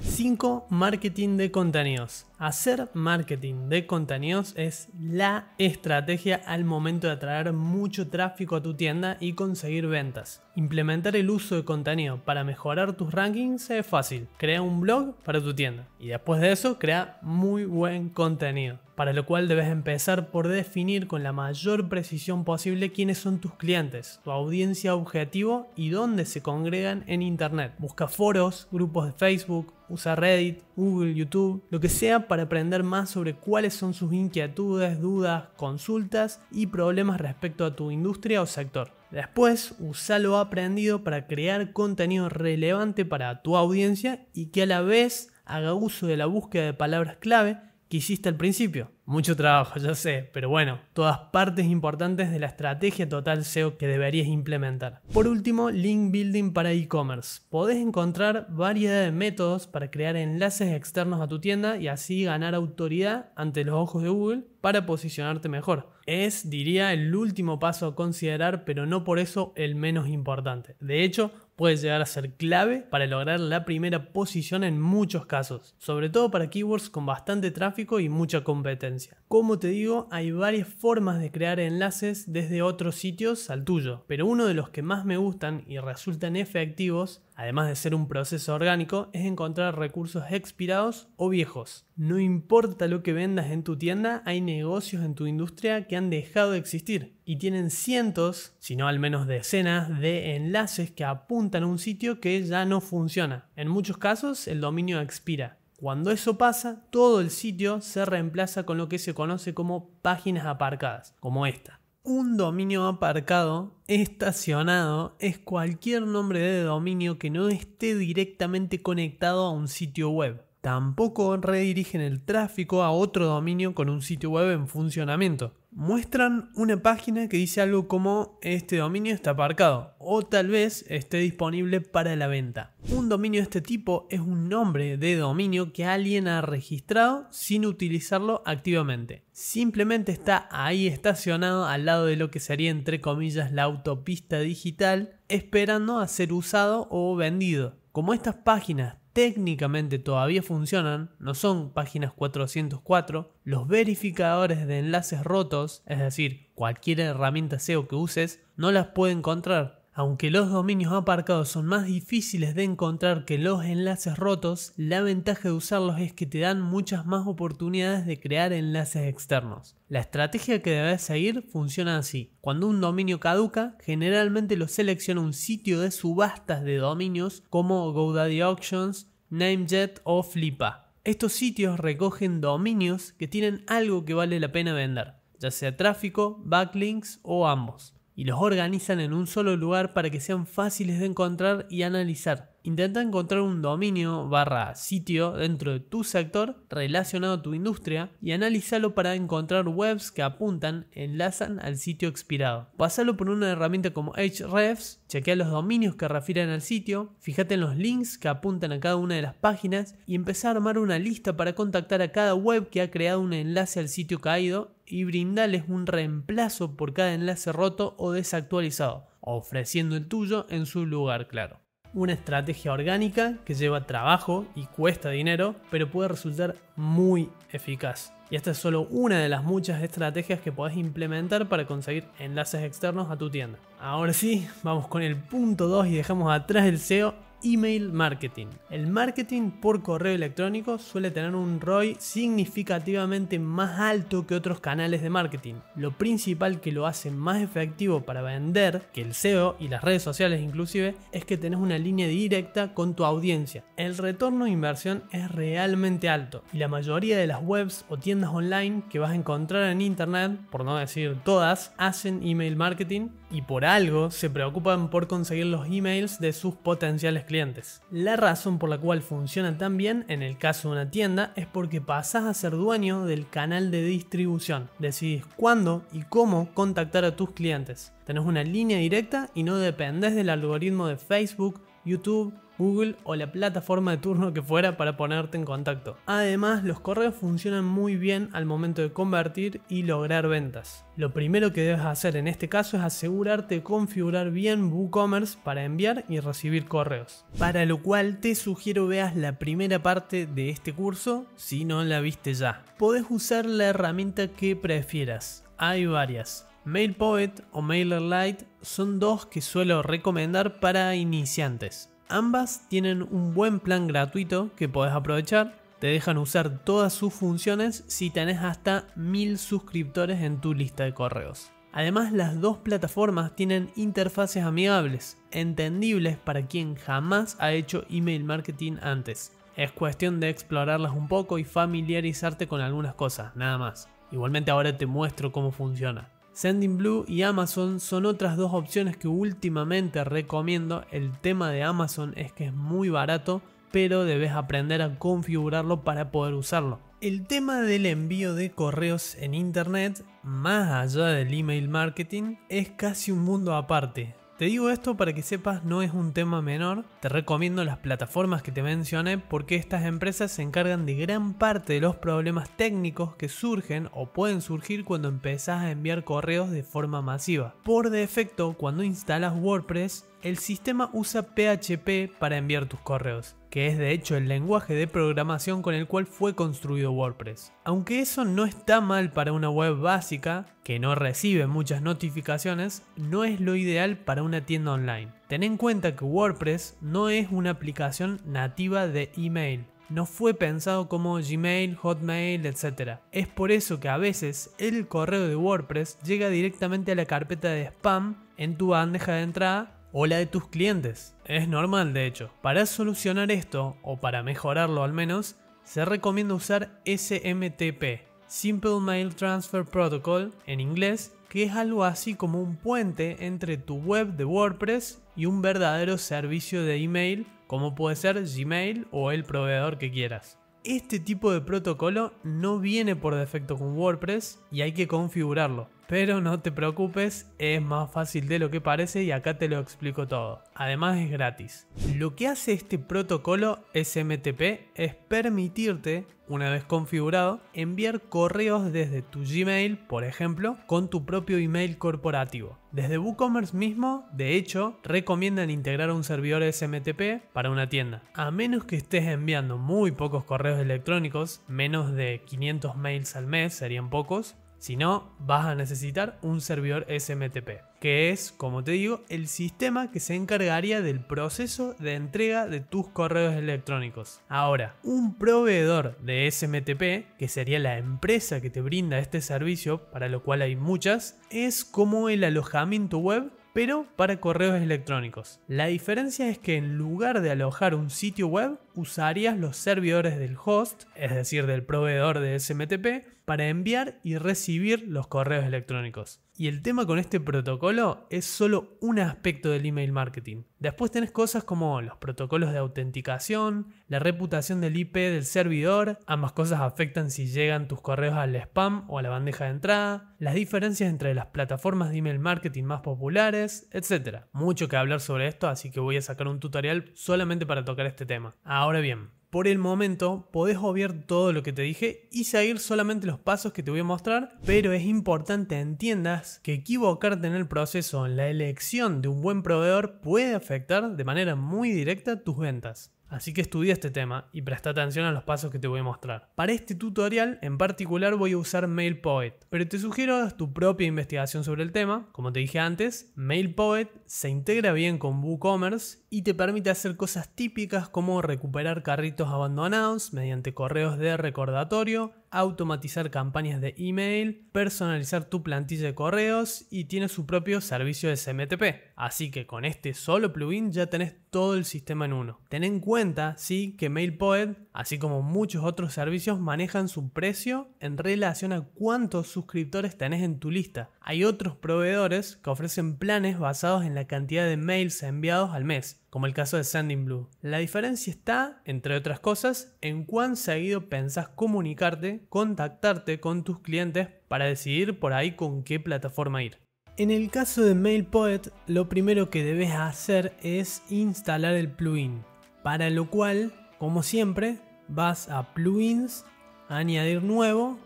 5. Marketing de contenidos. Hacer marketing de contenidos es la estrategia al momento de atraer mucho tráfico a tu tienda y conseguir ventas. Implementar el uso de contenido para mejorar tus rankings es fácil. Crea un blog para tu tienda y después de eso crea muy buen contenido para lo cual debes empezar por definir con la mayor precisión posible quiénes son tus clientes, tu audiencia objetivo y dónde se congregan en Internet. Busca foros, grupos de Facebook, usa Reddit, Google, YouTube, lo que sea para aprender más sobre cuáles son sus inquietudes, dudas, consultas y problemas respecto a tu industria o sector. Después, usa lo aprendido para crear contenido relevante para tu audiencia y que a la vez haga uso de la búsqueda de palabras clave que hiciste al principio. Mucho trabajo, ya sé, pero bueno, todas partes importantes de la estrategia total SEO que deberías implementar. Por último, link building para e-commerce. Podés encontrar variedad de métodos para crear enlaces externos a tu tienda y así ganar autoridad ante los ojos de Google para posicionarte mejor. Es, diría, el último paso a considerar, pero no por eso el menos importante. De hecho, puede llegar a ser clave para lograr la primera posición en muchos casos, sobre todo para keywords con bastante tráfico y mucha competencia. Como te digo, hay varias formas de crear enlaces desde otros sitios al tuyo, pero uno de los que más me gustan y resultan efectivos además de ser un proceso orgánico, es encontrar recursos expirados o viejos. No importa lo que vendas en tu tienda, hay negocios en tu industria que han dejado de existir y tienen cientos, si no al menos decenas, de enlaces que apuntan a un sitio que ya no funciona. En muchos casos el dominio expira. Cuando eso pasa, todo el sitio se reemplaza con lo que se conoce como páginas aparcadas, como esta. Un dominio aparcado, estacionado, es cualquier nombre de dominio que no esté directamente conectado a un sitio web. Tampoco redirigen el tráfico a otro dominio con un sitio web en funcionamiento muestran una página que dice algo como este dominio está aparcado o tal vez esté disponible para la venta. Un dominio de este tipo es un nombre de dominio que alguien ha registrado sin utilizarlo activamente. Simplemente está ahí estacionado al lado de lo que sería entre comillas la autopista digital esperando a ser usado o vendido. Como estas páginas técnicamente todavía funcionan, no son páginas 404, los verificadores de enlaces rotos, es decir, cualquier herramienta SEO que uses, no las puede encontrar. Aunque los dominios aparcados son más difíciles de encontrar que los enlaces rotos, la ventaja de usarlos es que te dan muchas más oportunidades de crear enlaces externos. La estrategia que debes seguir funciona así. Cuando un dominio caduca, generalmente lo selecciona un sitio de subastas de dominios como GoDaddy Auctions, Namejet o Flipa. Estos sitios recogen dominios que tienen algo que vale la pena vender, ya sea tráfico, backlinks o ambos y los organizan en un solo lugar para que sean fáciles de encontrar y analizar. Intenta encontrar un dominio barra sitio dentro de tu sector relacionado a tu industria y analízalo para encontrar webs que apuntan, enlazan al sitio expirado. Pásalo por una herramienta como Ahrefs, chequea los dominios que refieren al sitio, fíjate en los links que apuntan a cada una de las páginas y empezá a armar una lista para contactar a cada web que ha creado un enlace al sitio caído y brindarles un reemplazo por cada enlace roto o desactualizado, ofreciendo el tuyo en su lugar claro una estrategia orgánica que lleva trabajo y cuesta dinero, pero puede resultar muy eficaz. Y esta es solo una de las muchas estrategias que podés implementar para conseguir enlaces externos a tu tienda. Ahora sí, vamos con el punto 2 y dejamos atrás el SEO email marketing. El marketing por correo electrónico suele tener un ROI significativamente más alto que otros canales de marketing. Lo principal que lo hace más efectivo para vender que el SEO y las redes sociales inclusive es que tenés una línea directa con tu audiencia. El retorno de inversión es realmente alto y la mayoría de las webs o tiendas online que vas a encontrar en internet, por no decir todas, hacen email marketing y por algo se preocupan por conseguir los emails de sus potenciales clientes. La razón por la cual funciona tan bien en el caso de una tienda es porque pasas a ser dueño del canal de distribución. Decidís cuándo y cómo contactar a tus clientes. Tenés una línea directa y no dependes del algoritmo de Facebook, YouTube Google o la plataforma de turno que fuera para ponerte en contacto. Además, los correos funcionan muy bien al momento de convertir y lograr ventas. Lo primero que debes hacer en este caso es asegurarte de configurar bien WooCommerce para enviar y recibir correos. Para lo cual te sugiero veas la primera parte de este curso si no la viste ya. Podés usar la herramienta que prefieras. Hay varias. MailPoet o MailerLite son dos que suelo recomendar para iniciantes. Ambas tienen un buen plan gratuito que podés aprovechar. Te dejan usar todas sus funciones si tenés hasta 1000 suscriptores en tu lista de correos. Además, las dos plataformas tienen interfaces amigables, entendibles para quien jamás ha hecho email marketing antes. Es cuestión de explorarlas un poco y familiarizarte con algunas cosas, nada más. Igualmente ahora te muestro cómo funciona. Sendinblue y Amazon son otras dos opciones que últimamente recomiendo. El tema de Amazon es que es muy barato, pero debes aprender a configurarlo para poder usarlo. El tema del envío de correos en internet, más allá del email marketing, es casi un mundo aparte. Te digo esto para que sepas no es un tema menor, te recomiendo las plataformas que te mencioné porque estas empresas se encargan de gran parte de los problemas técnicos que surgen o pueden surgir cuando empezás a enviar correos de forma masiva. Por defecto, cuando instalas WordPress, el sistema usa PHP para enviar tus correos que es de hecho el lenguaje de programación con el cual fue construido WordPress. Aunque eso no está mal para una web básica, que no recibe muchas notificaciones, no es lo ideal para una tienda online. Ten en cuenta que WordPress no es una aplicación nativa de email, no fue pensado como Gmail, Hotmail, etc. Es por eso que a veces el correo de WordPress llega directamente a la carpeta de spam en tu bandeja de entrada o la de tus clientes. Es normal de hecho. Para solucionar esto, o para mejorarlo al menos, se recomienda usar SMTP, Simple Mail Transfer Protocol en inglés, que es algo así como un puente entre tu web de WordPress y un verdadero servicio de email como puede ser Gmail o el proveedor que quieras. Este tipo de protocolo no viene por defecto con WordPress y hay que configurarlo. Pero no te preocupes, es más fácil de lo que parece y acá te lo explico todo. Además es gratis. Lo que hace este protocolo SMTP es permitirte, una vez configurado, enviar correos desde tu Gmail, por ejemplo, con tu propio email corporativo. Desde WooCommerce mismo, de hecho, recomiendan integrar un servidor SMTP para una tienda. A menos que estés enviando muy pocos correos electrónicos, menos de 500 mails al mes serían pocos, si no, vas a necesitar un servidor SMTP, que es, como te digo, el sistema que se encargaría del proceso de entrega de tus correos electrónicos. Ahora, un proveedor de SMTP, que sería la empresa que te brinda este servicio, para lo cual hay muchas, es como el alojamiento web pero para correos electrónicos. La diferencia es que en lugar de alojar un sitio web, usarías los servidores del host, es decir, del proveedor de SMTP, para enviar y recibir los correos electrónicos. Y el tema con este protocolo es solo un aspecto del email marketing. Después tenés cosas como los protocolos de autenticación, la reputación del IP del servidor, ambas cosas afectan si llegan tus correos al spam o a la bandeja de entrada, las diferencias entre las plataformas de email marketing más populares, etc. Mucho que hablar sobre esto, así que voy a sacar un tutorial solamente para tocar este tema. Ahora bien, por el momento podés obviar todo lo que te dije y seguir solamente los pasos que te voy a mostrar, pero es importante entiendas que equivocarte en el proceso en la elección de un buen proveedor puede afectar de manera muy directa tus ventas. Así que estudia este tema y presta atención a los pasos que te voy a mostrar. Para este tutorial en particular voy a usar MailPoet, pero te sugiero hagas tu propia investigación sobre el tema. Como te dije antes, MailPoet se integra bien con WooCommerce y te permite hacer cosas típicas como recuperar carritos abandonados mediante correos de recordatorio, automatizar campañas de email, personalizar tu plantilla de correos y tiene su propio servicio de SMTP. Así que con este solo plugin ya tenés todo el sistema en uno. Ten en cuenta, sí, que MailPoet, así como muchos otros servicios, manejan su precio en relación a cuántos suscriptores tenés en tu lista. Hay otros proveedores que ofrecen planes basados en la cantidad de mails enviados al mes como el caso de Sending Blue. La diferencia está, entre otras cosas, en cuán seguido pensás comunicarte, contactarte con tus clientes para decidir por ahí con qué plataforma ir. En el caso de MailPoet, lo primero que debes hacer es instalar el plugin, para lo cual, como siempre, vas a plugins, añadir nuevo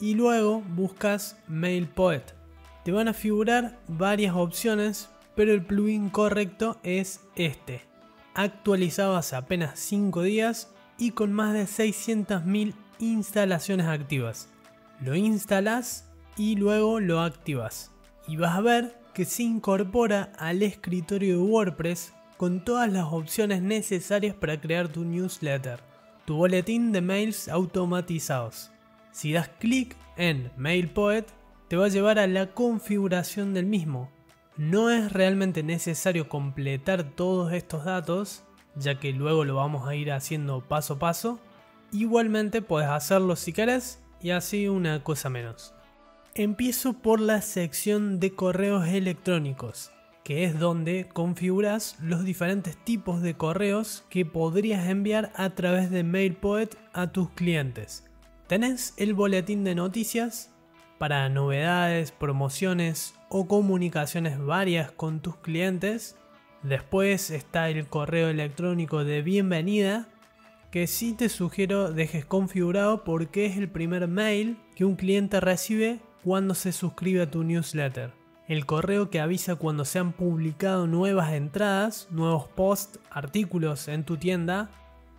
y luego buscas MailPoet. Te van a figurar varias opciones pero el plugin correcto es este, actualizado hace apenas 5 días y con más de 600.000 instalaciones activas. Lo instalas y luego lo activas y vas a ver que se incorpora al escritorio de WordPress con todas las opciones necesarias para crear tu newsletter, tu boletín de mails automatizados. Si das clic en MailPoet, te va a llevar a la configuración del mismo, no es realmente necesario completar todos estos datos, ya que luego lo vamos a ir haciendo paso a paso. Igualmente puedes hacerlo si querés y así una cosa menos. Empiezo por la sección de correos electrónicos, que es donde configuras los diferentes tipos de correos que podrías enviar a través de MailPoet a tus clientes. Tenés el boletín de noticias para novedades, promociones o comunicaciones varias con tus clientes. Después está el correo electrónico de bienvenida, que sí te sugiero dejes configurado porque es el primer mail que un cliente recibe cuando se suscribe a tu newsletter. El correo que avisa cuando se han publicado nuevas entradas, nuevos posts, artículos en tu tienda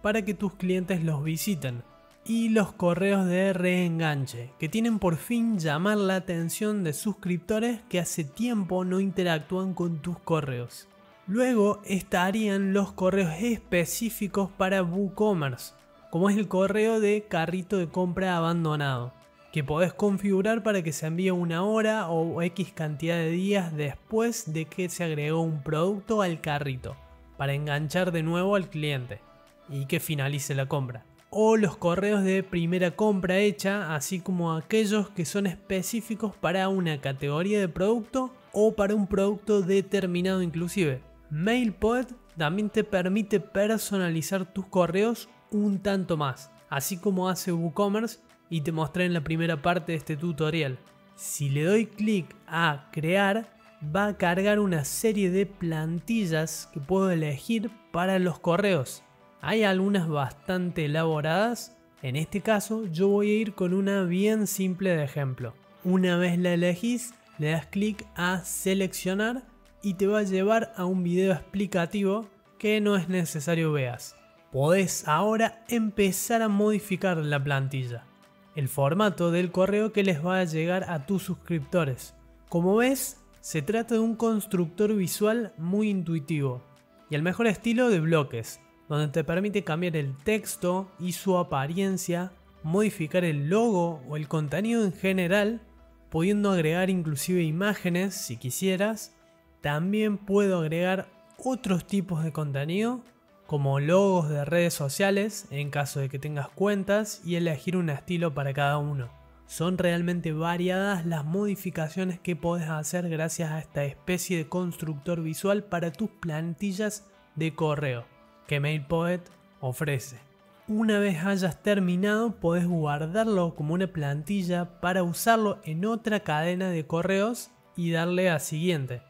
para que tus clientes los visiten. Y los correos de reenganche, que tienen por fin llamar la atención de suscriptores que hace tiempo no interactúan con tus correos. Luego estarían los correos específicos para WooCommerce, como es el correo de carrito de compra abandonado que podés configurar para que se envíe una hora o X cantidad de días después de que se agregó un producto al carrito, para enganchar de nuevo al cliente y que finalice la compra. O los correos de primera compra hecha, así como aquellos que son específicos para una categoría de producto o para un producto determinado inclusive. MailPoet también te permite personalizar tus correos un tanto más, así como hace WooCommerce y te mostré en la primera parte de este tutorial. Si le doy clic a crear, va a cargar una serie de plantillas que puedo elegir para los correos. Hay algunas bastante elaboradas, en este caso yo voy a ir con una bien simple de ejemplo. Una vez la elegís, le das clic a seleccionar y te va a llevar a un video explicativo que no es necesario veas. Podés ahora empezar a modificar la plantilla el formato del correo que les va a llegar a tus suscriptores. Como ves, se trata de un constructor visual muy intuitivo y el mejor estilo de bloques, donde te permite cambiar el texto y su apariencia, modificar el logo o el contenido en general, pudiendo agregar inclusive imágenes si quisieras. También puedo agregar otros tipos de contenido como logos de redes sociales en caso de que tengas cuentas y elegir un estilo para cada uno. Son realmente variadas las modificaciones que puedes hacer gracias a esta especie de constructor visual para tus plantillas de correo que MailPoet ofrece. Una vez hayas terminado, puedes guardarlo como una plantilla para usarlo en otra cadena de correos y darle a siguiente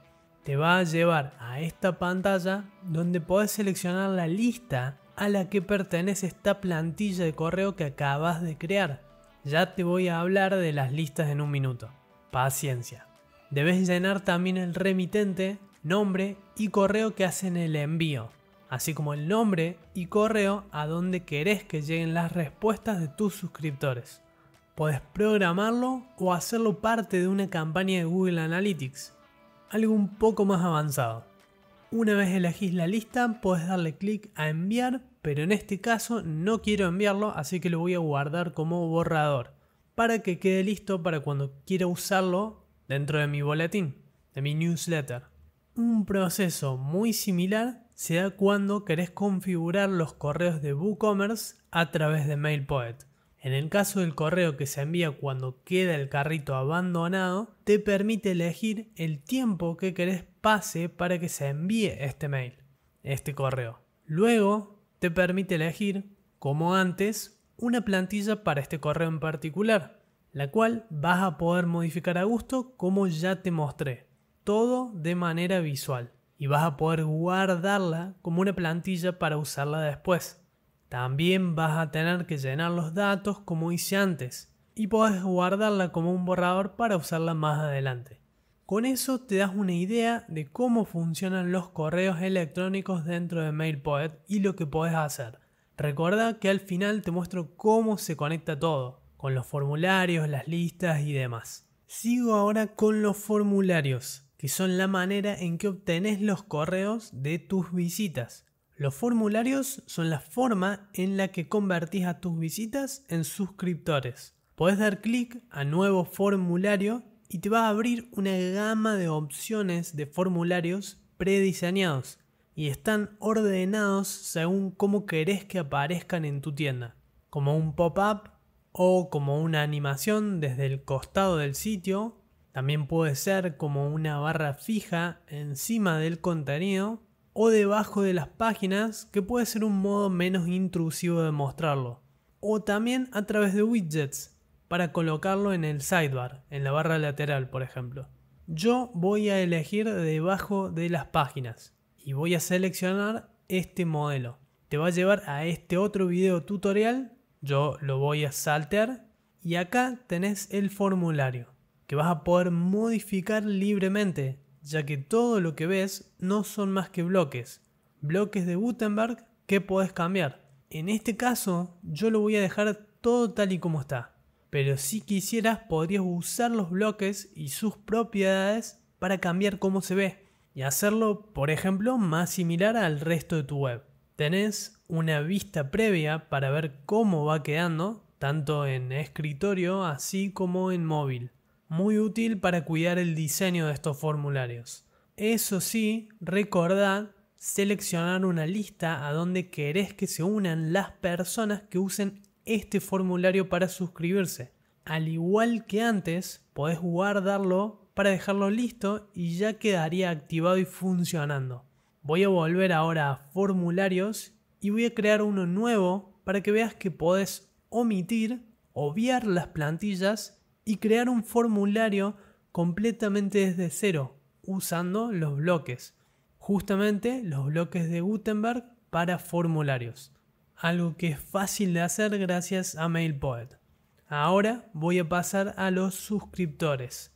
te va a llevar a esta pantalla donde podés seleccionar la lista a la que pertenece esta plantilla de correo que acabas de crear. Ya te voy a hablar de las listas en un minuto. Paciencia. Debes llenar también el remitente, nombre y correo que hacen el envío, así como el nombre y correo a donde querés que lleguen las respuestas de tus suscriptores. Puedes programarlo o hacerlo parte de una campaña de Google Analytics algo un poco más avanzado. Una vez elegís la lista, puedes darle clic a enviar, pero en este caso no quiero enviarlo, así que lo voy a guardar como borrador, para que quede listo para cuando quiera usarlo dentro de mi boletín, de mi newsletter. Un proceso muy similar se da cuando querés configurar los correos de WooCommerce a través de MailPoet. En el caso del correo que se envía cuando queda el carrito abandonado, te permite elegir el tiempo que querés pase para que se envíe este mail, este correo. Luego te permite elegir, como antes, una plantilla para este correo en particular, la cual vas a poder modificar a gusto como ya te mostré, todo de manera visual, y vas a poder guardarla como una plantilla para usarla después. También vas a tener que llenar los datos como hice antes y puedes guardarla como un borrador para usarla más adelante. Con eso te das una idea de cómo funcionan los correos electrónicos dentro de MailPoet y lo que puedes hacer. Recuerda que al final te muestro cómo se conecta todo, con los formularios, las listas y demás. Sigo ahora con los formularios, que son la manera en que obtenés los correos de tus visitas. Los formularios son la forma en la que convertís a tus visitas en suscriptores. Puedes dar clic a nuevo formulario y te va a abrir una gama de opciones de formularios prediseñados y están ordenados según cómo querés que aparezcan en tu tienda, como un pop-up o como una animación desde el costado del sitio. También puede ser como una barra fija encima del contenido o debajo de las páginas, que puede ser un modo menos intrusivo de mostrarlo. O también a través de widgets, para colocarlo en el sidebar, en la barra lateral, por ejemplo. Yo voy a elegir debajo de las páginas y voy a seleccionar este modelo. Te va a llevar a este otro video tutorial, yo lo voy a saltear y acá tenés el formulario que vas a poder modificar libremente ya que todo lo que ves no son más que bloques, bloques de Gutenberg que puedes cambiar. En este caso, yo lo voy a dejar todo tal y como está. Pero si quisieras, podrías usar los bloques y sus propiedades para cambiar cómo se ve y hacerlo, por ejemplo, más similar al resto de tu web. Tenés una vista previa para ver cómo va quedando, tanto en escritorio así como en móvil. Muy útil para cuidar el diseño de estos formularios. Eso sí, recordad seleccionar una lista a donde querés que se unan las personas que usen este formulario para suscribirse. Al igual que antes, podés guardarlo para dejarlo listo y ya quedaría activado y funcionando. Voy a volver ahora a formularios y voy a crear uno nuevo para que veas que podés omitir, obviar las plantillas y crear un formulario completamente desde cero usando los bloques justamente los bloques de Gutenberg para formularios, algo que es fácil de hacer gracias a MailPoet. Ahora voy a pasar a los suscriptores.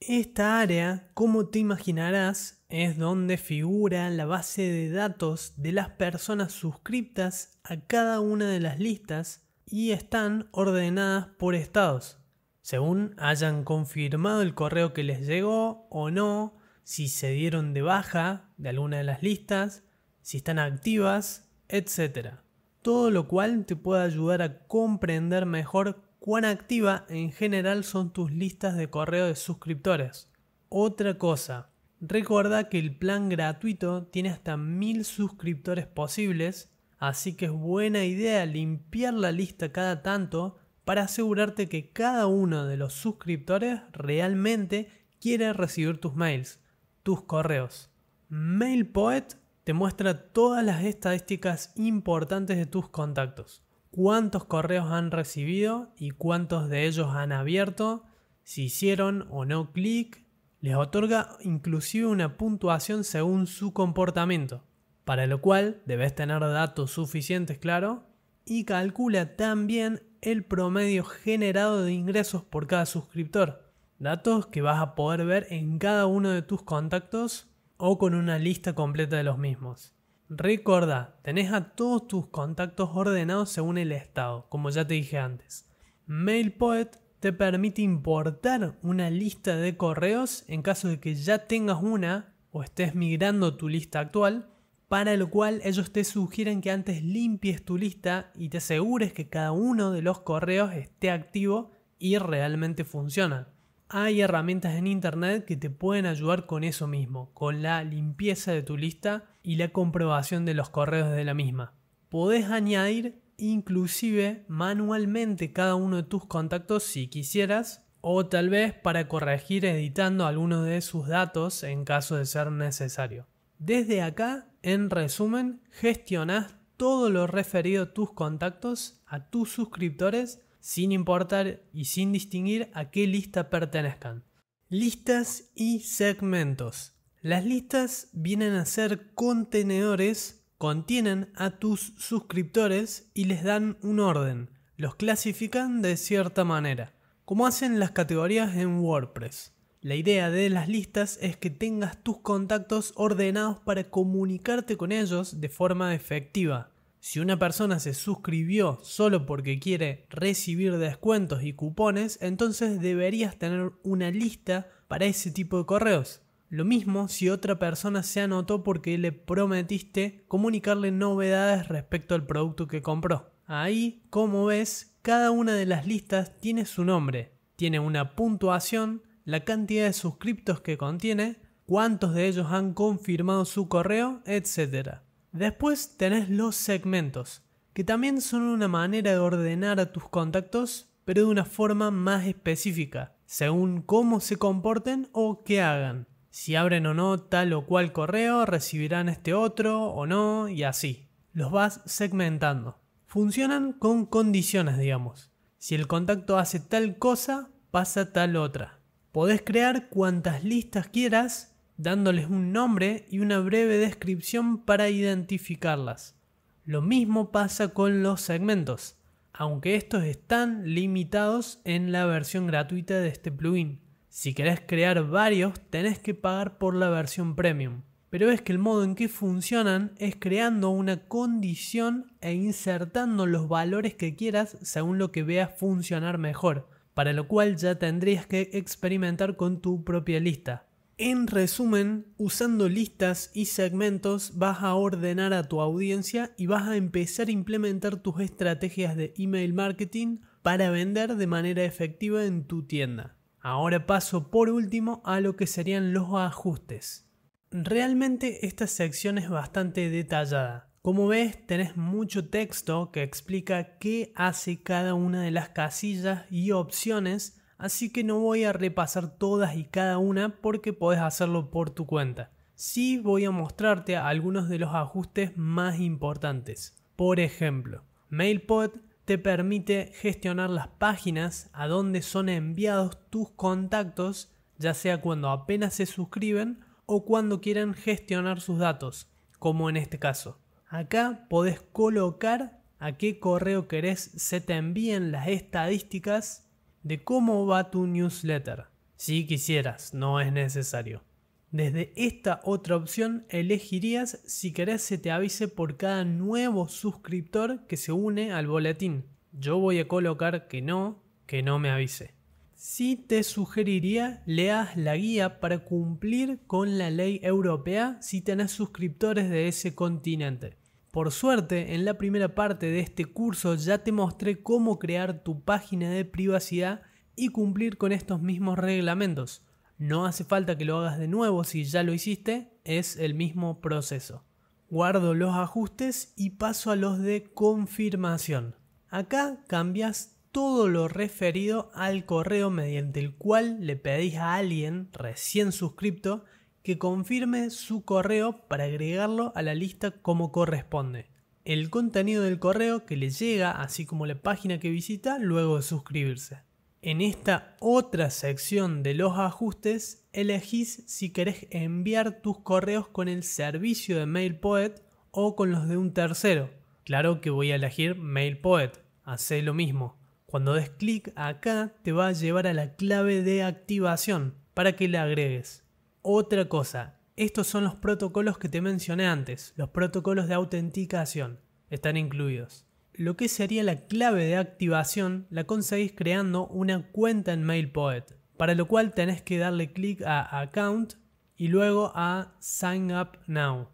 Esta área, como te imaginarás, es donde figura la base de datos de las personas suscriptas a cada una de las listas y están ordenadas por estados, según hayan confirmado el correo que les llegó o no, si se dieron de baja de alguna de las listas, si están activas, etc. Todo lo cual te puede ayudar a comprender mejor cuán activa en general son tus listas de correo de suscriptores. Otra cosa, recuerda que el plan gratuito tiene hasta mil suscriptores posibles, así que es buena idea limpiar la lista cada tanto para asegurarte que cada uno de los suscriptores realmente quiere recibir tus mails tus correos. MailPoet te muestra todas las estadísticas importantes de tus contactos. Cuántos correos han recibido y cuántos de ellos han abierto, si hicieron o no clic. Les otorga inclusive una puntuación según su comportamiento, para lo cual debes tener datos suficientes, claro, y calcula también el promedio generado de ingresos por cada suscriptor datos que vas a poder ver en cada uno de tus contactos o con una lista completa de los mismos. Recuerda, tenés a todos tus contactos ordenados según el estado, como ya te dije antes. MailPoet te permite importar una lista de correos en caso de que ya tengas una o estés migrando tu lista actual, para lo cual ellos te sugieren que antes limpies tu lista y te asegures que cada uno de los correos esté activo y realmente funciona hay herramientas en internet que te pueden ayudar con eso mismo, con la limpieza de tu lista y la comprobación de los correos de la misma. Podés añadir inclusive manualmente cada uno de tus contactos si quisieras o tal vez para corregir editando algunos de sus datos en caso de ser necesario. Desde acá, en resumen, gestionas todo lo referido a tus contactos, a tus suscriptores sin importar y sin distinguir a qué lista pertenezcan. Listas y segmentos. Las listas vienen a ser contenedores, contienen a tus suscriptores y les dan un orden, los clasifican de cierta manera, como hacen las categorías en WordPress. La idea de las listas es que tengas tus contactos ordenados para comunicarte con ellos de forma efectiva, si una persona se suscribió solo porque quiere recibir descuentos y cupones, entonces deberías tener una lista para ese tipo de correos. Lo mismo si otra persona se anotó porque le prometiste comunicarle novedades respecto al producto que compró. Ahí, como ves, cada una de las listas tiene su nombre, tiene una puntuación, la cantidad de suscriptos que contiene, cuántos de ellos han confirmado su correo, etc. Después tenés los segmentos, que también son una manera de ordenar a tus contactos, pero de una forma más específica, según cómo se comporten o qué hagan. Si abren o no tal o cual correo, recibirán este otro o no, y así. Los vas segmentando. Funcionan con condiciones, digamos. Si el contacto hace tal cosa, pasa tal otra. Podés crear cuantas listas quieras dándoles un nombre y una breve descripción para identificarlas. Lo mismo pasa con los segmentos, aunque estos están limitados en la versión gratuita de este plugin. Si querés crear varios, tenés que pagar por la versión premium, pero es que el modo en que funcionan es creando una condición e insertando los valores que quieras según lo que veas funcionar mejor, para lo cual ya tendrías que experimentar con tu propia lista. En resumen, usando listas y segmentos vas a ordenar a tu audiencia y vas a empezar a implementar tus estrategias de email marketing para vender de manera efectiva en tu tienda. Ahora paso por último a lo que serían los ajustes. Realmente esta sección es bastante detallada. Como ves, tenés mucho texto que explica qué hace cada una de las casillas y opciones, así que no voy a repasar todas y cada una porque podés hacerlo por tu cuenta. Sí voy a mostrarte algunos de los ajustes más importantes. Por ejemplo, MailPod te permite gestionar las páginas a donde son enviados tus contactos, ya sea cuando apenas se suscriben o cuando quieran gestionar sus datos, como en este caso. Acá podés colocar a qué correo querés se te envíen las estadísticas de cómo va tu newsletter. Si quisieras, no es necesario. Desde esta otra opción elegirías si querés se te avise por cada nuevo suscriptor que se une al boletín. Yo voy a colocar que no, que no me avise. Sí te sugeriría leas la guía para cumplir con la ley europea si tenés suscriptores de ese continente. Por suerte, en la primera parte de este curso ya te mostré cómo crear tu página de privacidad y cumplir con estos mismos reglamentos. No hace falta que lo hagas de nuevo si ya lo hiciste, es el mismo proceso. Guardo los ajustes y paso a los de confirmación. Acá cambias todo lo referido al correo mediante el cual le pedís a alguien recién suscripto que confirme su correo para agregarlo a la lista como corresponde. El contenido del correo que le llega, así como la página que visita luego de suscribirse. En esta otra sección de los ajustes, elegís si querés enviar tus correos con el servicio de MailPoet o con los de un tercero. Claro que voy a elegir MailPoet, hace lo mismo. Cuando des clic acá te va a llevar a la clave de activación para que la agregues. Otra cosa, estos son los protocolos que te mencioné antes, los protocolos de autenticación, están incluidos. Lo que sería la clave de activación la conseguís creando una cuenta en MailPoet, para lo cual tenés que darle clic a Account y luego a Sign Up Now.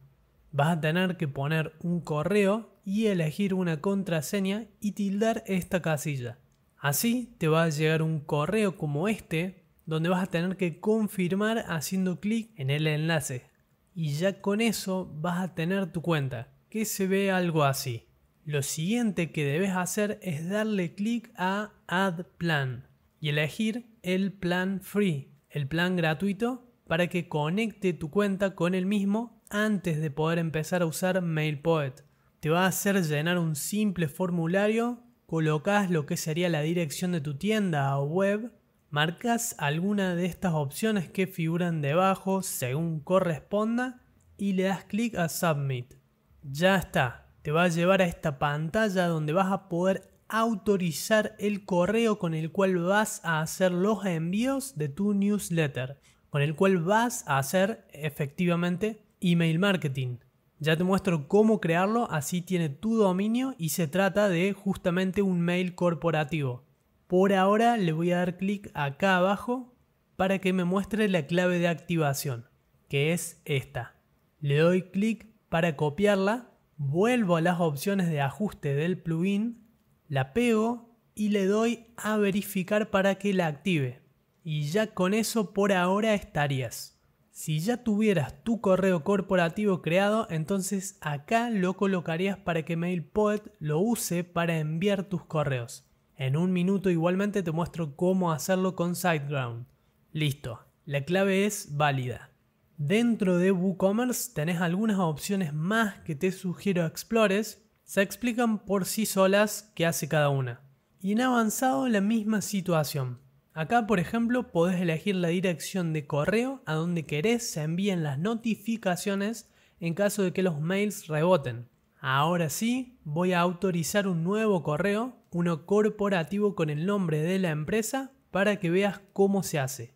Vas a tener que poner un correo y elegir una contraseña y tildar esta casilla. Así te va a llegar un correo como este donde vas a tener que confirmar haciendo clic en el enlace. Y ya con eso vas a tener tu cuenta, que se ve algo así. Lo siguiente que debes hacer es darle clic a Add Plan y elegir el plan free, el plan gratuito, para que conecte tu cuenta con el mismo antes de poder empezar a usar MailPoet. Te va a hacer llenar un simple formulario colocas lo que sería la dirección de tu tienda o web, marcas alguna de estas opciones que figuran debajo según corresponda y le das clic a Submit. Ya está, te va a llevar a esta pantalla donde vas a poder autorizar el correo con el cual vas a hacer los envíos de tu newsletter, con el cual vas a hacer efectivamente email marketing. Ya te muestro cómo crearlo, así tiene tu dominio y se trata de justamente un mail corporativo. Por ahora le voy a dar clic acá abajo para que me muestre la clave de activación, que es esta. Le doy clic para copiarla, vuelvo a las opciones de ajuste del plugin, la pego y le doy a verificar para que la active. Y ya con eso por ahora estarías. Si ya tuvieras tu correo corporativo creado, entonces acá lo colocarías para que MailPoet lo use para enviar tus correos. En un minuto igualmente te muestro cómo hacerlo con SiteGround. Listo, la clave es válida. Dentro de WooCommerce tenés algunas opciones más que te sugiero explores. Se explican por sí solas qué hace cada una. Y en avanzado la misma situación. Acá, por ejemplo, podés elegir la dirección de correo a donde querés se envíen las notificaciones en caso de que los mails reboten. Ahora sí, voy a autorizar un nuevo correo, uno corporativo con el nombre de la empresa, para que veas cómo se hace.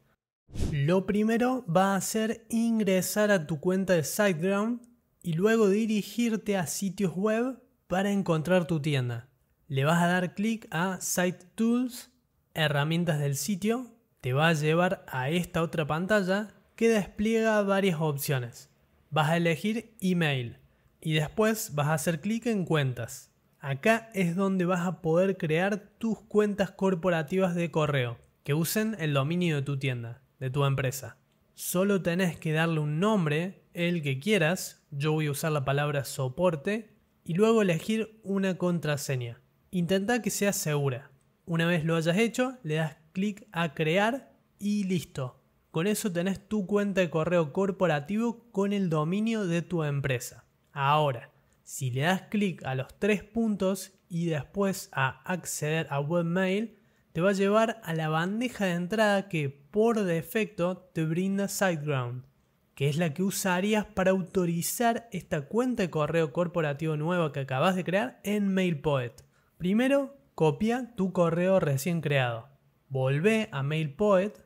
Lo primero va a ser ingresar a tu cuenta de SiteGround y luego dirigirte a sitios web para encontrar tu tienda. Le vas a dar clic a Site Tools, herramientas del sitio, te va a llevar a esta otra pantalla que despliega varias opciones. Vas a elegir email y después vas a hacer clic en cuentas. Acá es donde vas a poder crear tus cuentas corporativas de correo que usen el dominio de tu tienda, de tu empresa. Solo tenés que darle un nombre, el que quieras, yo voy a usar la palabra soporte, y luego elegir una contraseña. Intenta que sea segura. Una vez lo hayas hecho, le das clic a crear y listo. Con eso tenés tu cuenta de correo corporativo con el dominio de tu empresa. Ahora, si le das clic a los tres puntos y después a acceder a webmail, te va a llevar a la bandeja de entrada que por defecto te brinda SiteGround, que es la que usarías para autorizar esta cuenta de correo corporativo nueva que acabas de crear en MailPoet. Primero, copia tu correo recién creado. Volvé a MailPoet,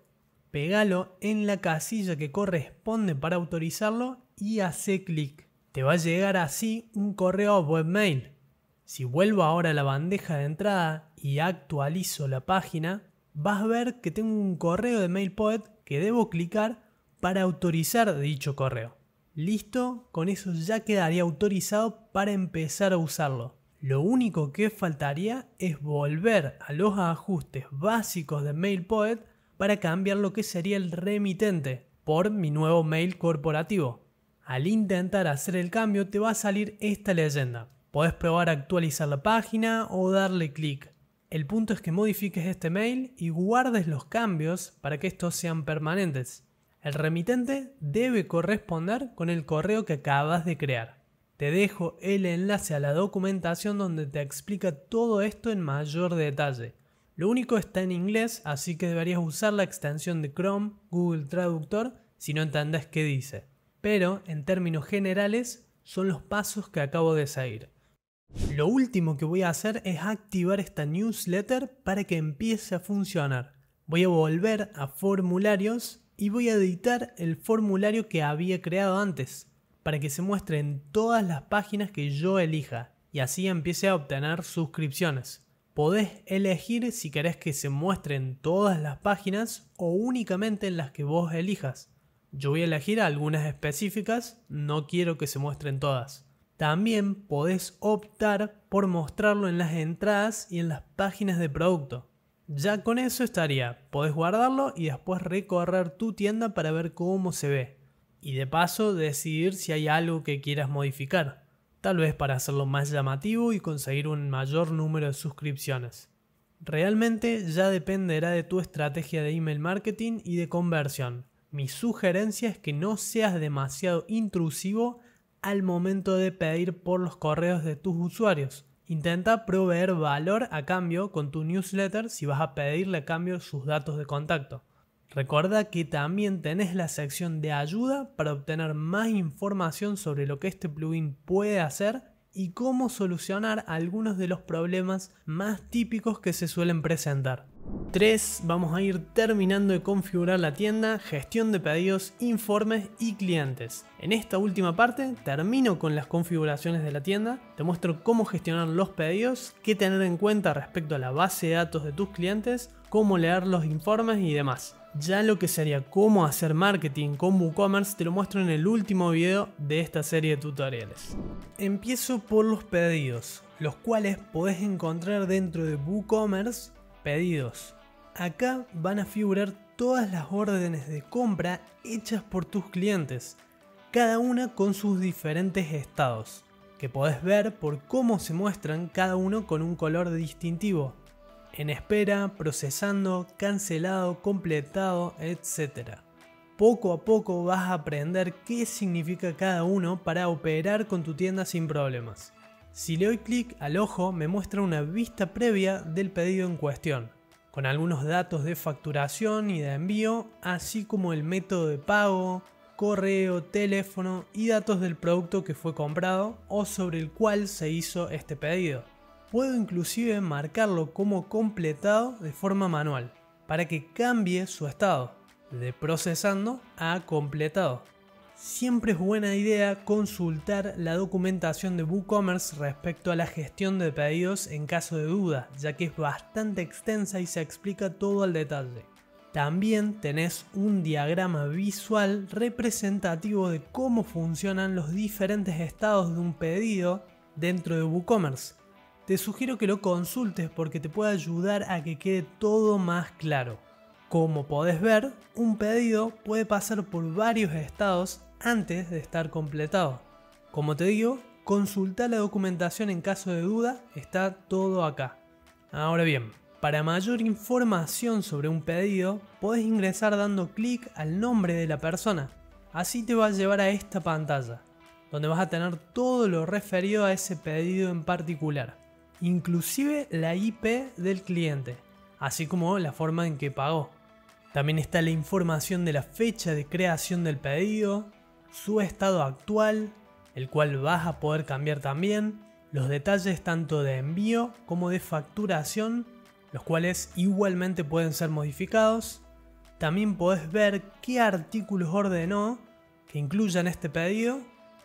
pegalo en la casilla que corresponde para autorizarlo y hace clic te va a llegar así un correo webmail. Si vuelvo ahora a la bandeja de entrada y actualizo la página, vas a ver que tengo un correo de MailPoet que debo clicar para autorizar dicho correo. Listo, con eso ya quedaría autorizado para empezar a usarlo. Lo único que faltaría es volver a los ajustes básicos de MailPoet para cambiar lo que sería el remitente por mi nuevo mail corporativo. Al intentar hacer el cambio te va a salir esta leyenda. Puedes probar a actualizar la página o darle clic. El punto es que modifiques este mail y guardes los cambios para que estos sean permanentes. El remitente debe corresponder con el correo que acabas de crear. Te dejo el enlace a la documentación donde te explica todo esto en mayor detalle. Lo único está en inglés, así que deberías usar la extensión de Chrome, Google Traductor, si no entendés qué dice pero en términos generales son los pasos que acabo de seguir. Lo último que voy a hacer es activar esta newsletter para que empiece a funcionar. Voy a volver a formularios y voy a editar el formulario que había creado antes para que se muestre en todas las páginas que yo elija y así empiece a obtener suscripciones. Podés elegir si querés que se muestre en todas las páginas o únicamente en las que vos elijas. Yo voy a elegir algunas específicas, no quiero que se muestren todas. También podés optar por mostrarlo en las entradas y en las páginas de producto. Ya con eso estaría, podés guardarlo y después recorrer tu tienda para ver cómo se ve. Y de paso decidir si hay algo que quieras modificar, tal vez para hacerlo más llamativo y conseguir un mayor número de suscripciones. Realmente ya dependerá de tu estrategia de email marketing y de conversión. Mi sugerencia es que no seas demasiado intrusivo al momento de pedir por los correos de tus usuarios. Intenta proveer valor a cambio con tu newsletter si vas a pedirle a cambio sus datos de contacto. Recuerda que también tenés la sección de ayuda para obtener más información sobre lo que este plugin puede hacer y cómo solucionar algunos de los problemas más típicos que se suelen presentar. 3. Vamos a ir terminando de configurar la tienda, gestión de pedidos, informes y clientes. En esta última parte termino con las configuraciones de la tienda, te muestro cómo gestionar los pedidos, qué tener en cuenta respecto a la base de datos de tus clientes, cómo leer los informes y demás. Ya lo que sería cómo hacer marketing con WooCommerce te lo muestro en el último video de esta serie de tutoriales. Empiezo por los pedidos, los cuales podés encontrar dentro de WooCommerce pedidos Acá van a figurar todas las órdenes de compra hechas por tus clientes, cada una con sus diferentes estados, que podés ver por cómo se muestran cada uno con un color distintivo, en espera, procesando, cancelado, completado, etc. Poco a poco vas a aprender qué significa cada uno para operar con tu tienda sin problemas. Si le doy clic al ojo me muestra una vista previa del pedido en cuestión con algunos datos de facturación y de envío, así como el método de pago, correo, teléfono y datos del producto que fue comprado o sobre el cual se hizo este pedido. Puedo inclusive marcarlo como completado de forma manual para que cambie su estado. de procesando a completado. Siempre es buena idea consultar la documentación de WooCommerce respecto a la gestión de pedidos en caso de duda, ya que es bastante extensa y se explica todo al detalle. También tenés un diagrama visual representativo de cómo funcionan los diferentes estados de un pedido dentro de WooCommerce. Te sugiero que lo consultes porque te puede ayudar a que quede todo más claro. Como podés ver, un pedido puede pasar por varios estados antes de estar completado. Como te digo, consulta la documentación en caso de duda, está todo acá. Ahora bien, para mayor información sobre un pedido, puedes ingresar dando clic al nombre de la persona. Así te va a llevar a esta pantalla, donde vas a tener todo lo referido a ese pedido en particular, inclusive la IP del cliente, así como la forma en que pagó. También está la información de la fecha de creación del pedido, su estado actual, el cual vas a poder cambiar también, los detalles tanto de envío como de facturación los cuales igualmente pueden ser modificados. También podés ver qué artículos ordenó que incluyan este pedido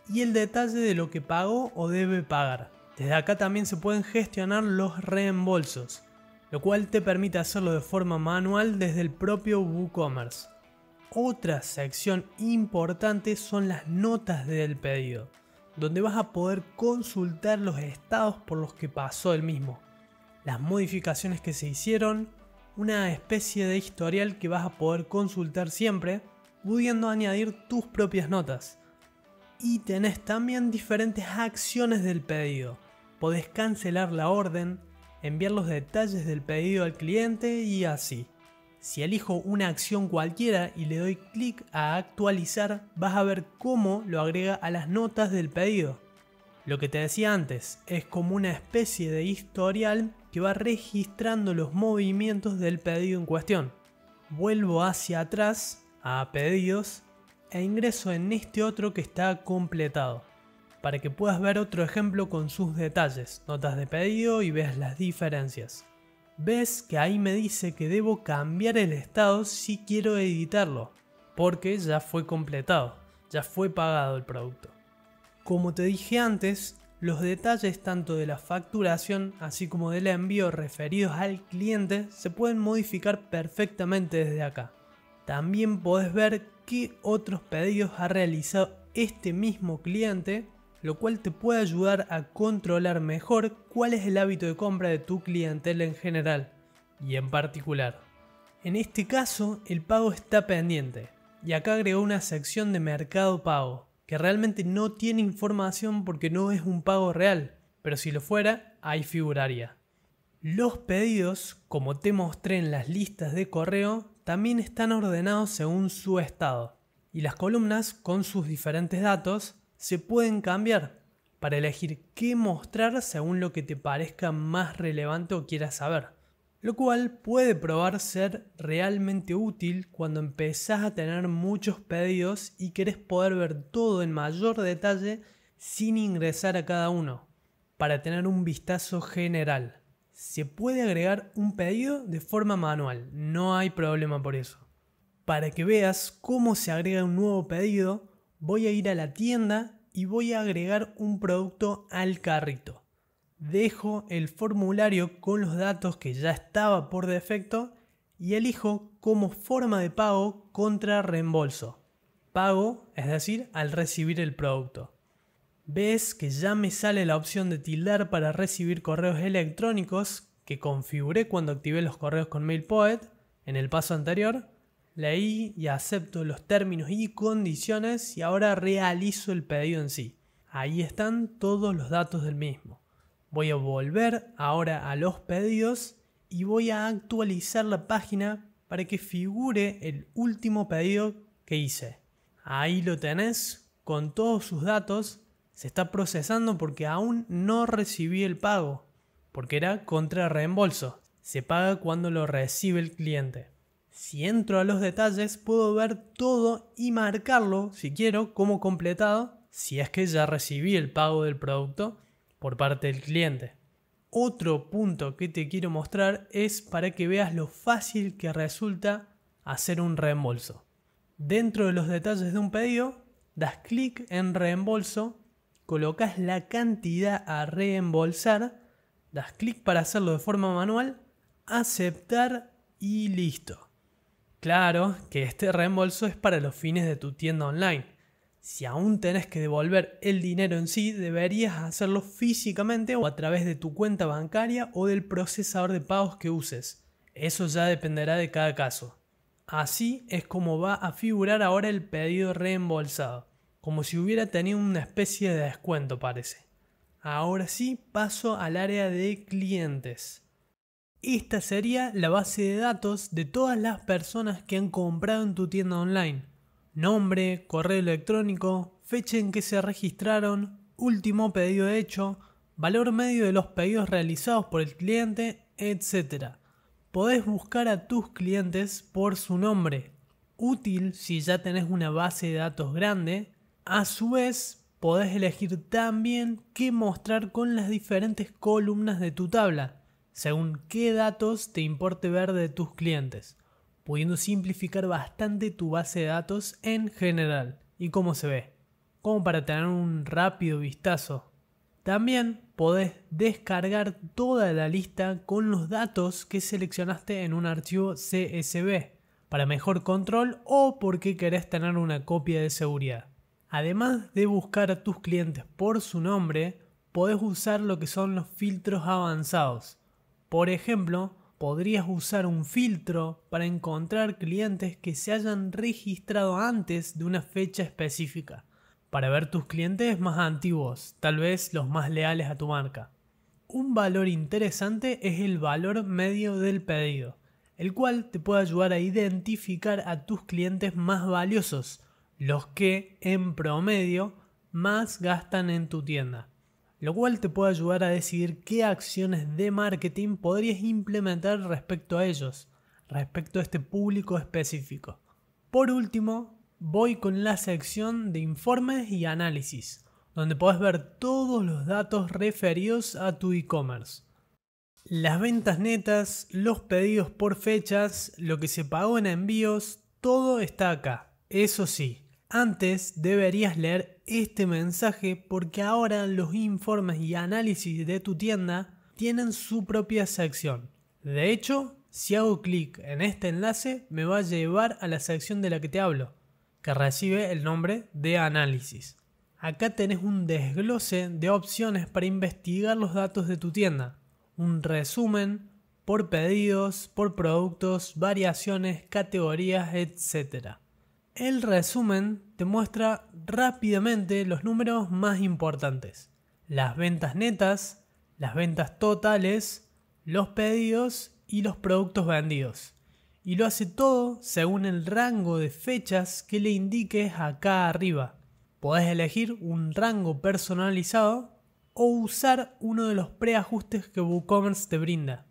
y el detalle de lo que pagó o debe pagar. Desde acá también se pueden gestionar los reembolsos, lo cual te permite hacerlo de forma manual desde el propio WooCommerce. Otra sección importante son las notas del pedido, donde vas a poder consultar los estados por los que pasó el mismo las modificaciones que se hicieron, una especie de historial que vas a poder consultar siempre, pudiendo añadir tus propias notas. Y tenés también diferentes acciones del pedido. Podés cancelar la orden, enviar los detalles del pedido al cliente y así. Si elijo una acción cualquiera y le doy clic a actualizar, vas a ver cómo lo agrega a las notas del pedido. Lo que te decía antes, es como una especie de historial que va registrando los movimientos del pedido en cuestión. Vuelvo hacia atrás a pedidos e ingreso en este otro que está completado, para que puedas ver otro ejemplo con sus detalles, notas de pedido y veas las diferencias. Ves que ahí me dice que debo cambiar el estado si quiero editarlo, porque ya fue completado, ya fue pagado el producto. Como te dije antes, los detalles tanto de la facturación así como del envío referidos al cliente se pueden modificar perfectamente desde acá. También podés ver qué otros pedidos ha realizado este mismo cliente, lo cual te puede ayudar a controlar mejor cuál es el hábito de compra de tu clientela en general y en particular. En este caso, el pago está pendiente y acá agregó una sección de mercado pago que realmente no tiene información porque no es un pago real, pero si lo fuera, ahí figuraría. Los pedidos, como te mostré en las listas de correo, también están ordenados según su estado, y las columnas con sus diferentes datos se pueden cambiar para elegir qué mostrar según lo que te parezca más relevante o quieras saber lo cual puede probar ser realmente útil cuando empezás a tener muchos pedidos y querés poder ver todo en mayor detalle sin ingresar a cada uno, para tener un vistazo general. Se puede agregar un pedido de forma manual, no hay problema por eso. Para que veas cómo se agrega un nuevo pedido, voy a ir a la tienda y voy a agregar un producto al carrito dejo el formulario con los datos que ya estaba por defecto y elijo como forma de pago contra reembolso. Pago, es decir, al recibir el producto. Ves que ya me sale la opción de tildar para recibir correos electrónicos que configuré cuando activé los correos con MailPoet en el paso anterior. Leí y acepto los términos y condiciones y ahora realizo el pedido en sí. Ahí están todos los datos del mismo. Voy a volver ahora a los pedidos y voy a actualizar la página para que figure el último pedido que hice. Ahí lo tenés con todos sus datos. Se está procesando porque aún no recibí el pago, porque era contra reembolso. Se paga cuando lo recibe el cliente. Si entro a los detalles puedo ver todo y marcarlo, si quiero, como completado, si es que ya recibí el pago del producto por parte del cliente. Otro punto que te quiero mostrar es para que veas lo fácil que resulta hacer un reembolso. Dentro de los detalles de un pedido, das clic en reembolso, colocas la cantidad a reembolsar, das clic para hacerlo de forma manual, aceptar y listo. Claro que este reembolso es para los fines de tu tienda online. Si aún tenés que devolver el dinero en sí, deberías hacerlo físicamente o a través de tu cuenta bancaria o del procesador de pagos que uses. Eso ya dependerá de cada caso. Así es como va a figurar ahora el pedido reembolsado, como si hubiera tenido una especie de descuento parece. Ahora sí paso al área de clientes. Esta sería la base de datos de todas las personas que han comprado en tu tienda online. Nombre, correo electrónico, fecha en que se registraron, último pedido hecho, valor medio de los pedidos realizados por el cliente, etc. Podés buscar a tus clientes por su nombre. Útil si ya tenés una base de datos grande. A su vez, podés elegir también qué mostrar con las diferentes columnas de tu tabla según qué datos te importe ver de tus clientes, pudiendo simplificar bastante tu base de datos en general y cómo se ve, como para tener un rápido vistazo. También podés descargar toda la lista con los datos que seleccionaste en un archivo CSV para mejor control o porque querés tener una copia de seguridad. Además de buscar a tus clientes por su nombre, podés usar lo que son los filtros avanzados por ejemplo, podrías usar un filtro para encontrar clientes que se hayan registrado antes de una fecha específica, para ver tus clientes más antiguos, tal vez los más leales a tu marca. Un valor interesante es el valor medio del pedido, el cual te puede ayudar a identificar a tus clientes más valiosos, los que en promedio más gastan en tu tienda lo cual te puede ayudar a decidir qué acciones de marketing podrías implementar respecto a ellos, respecto a este público específico. Por último, voy con la sección de informes y análisis, donde puedes ver todos los datos referidos a tu e-commerce. Las ventas netas, los pedidos por fechas, lo que se pagó en envíos, todo está acá. Eso sí, antes deberías leer este mensaje porque ahora los informes y análisis de tu tienda tienen su propia sección. De hecho, si hago clic en este enlace me va a llevar a la sección de la que te hablo, que recibe el nombre de análisis. Acá tenés un desglose de opciones para investigar los datos de tu tienda, un resumen por pedidos, por productos, variaciones, categorías, etc. El resumen te muestra rápidamente los números más importantes. Las ventas netas, las ventas totales, los pedidos y los productos vendidos. Y lo hace todo según el rango de fechas que le indiques acá arriba. Podés elegir un rango personalizado o usar uno de los preajustes que WooCommerce te brinda.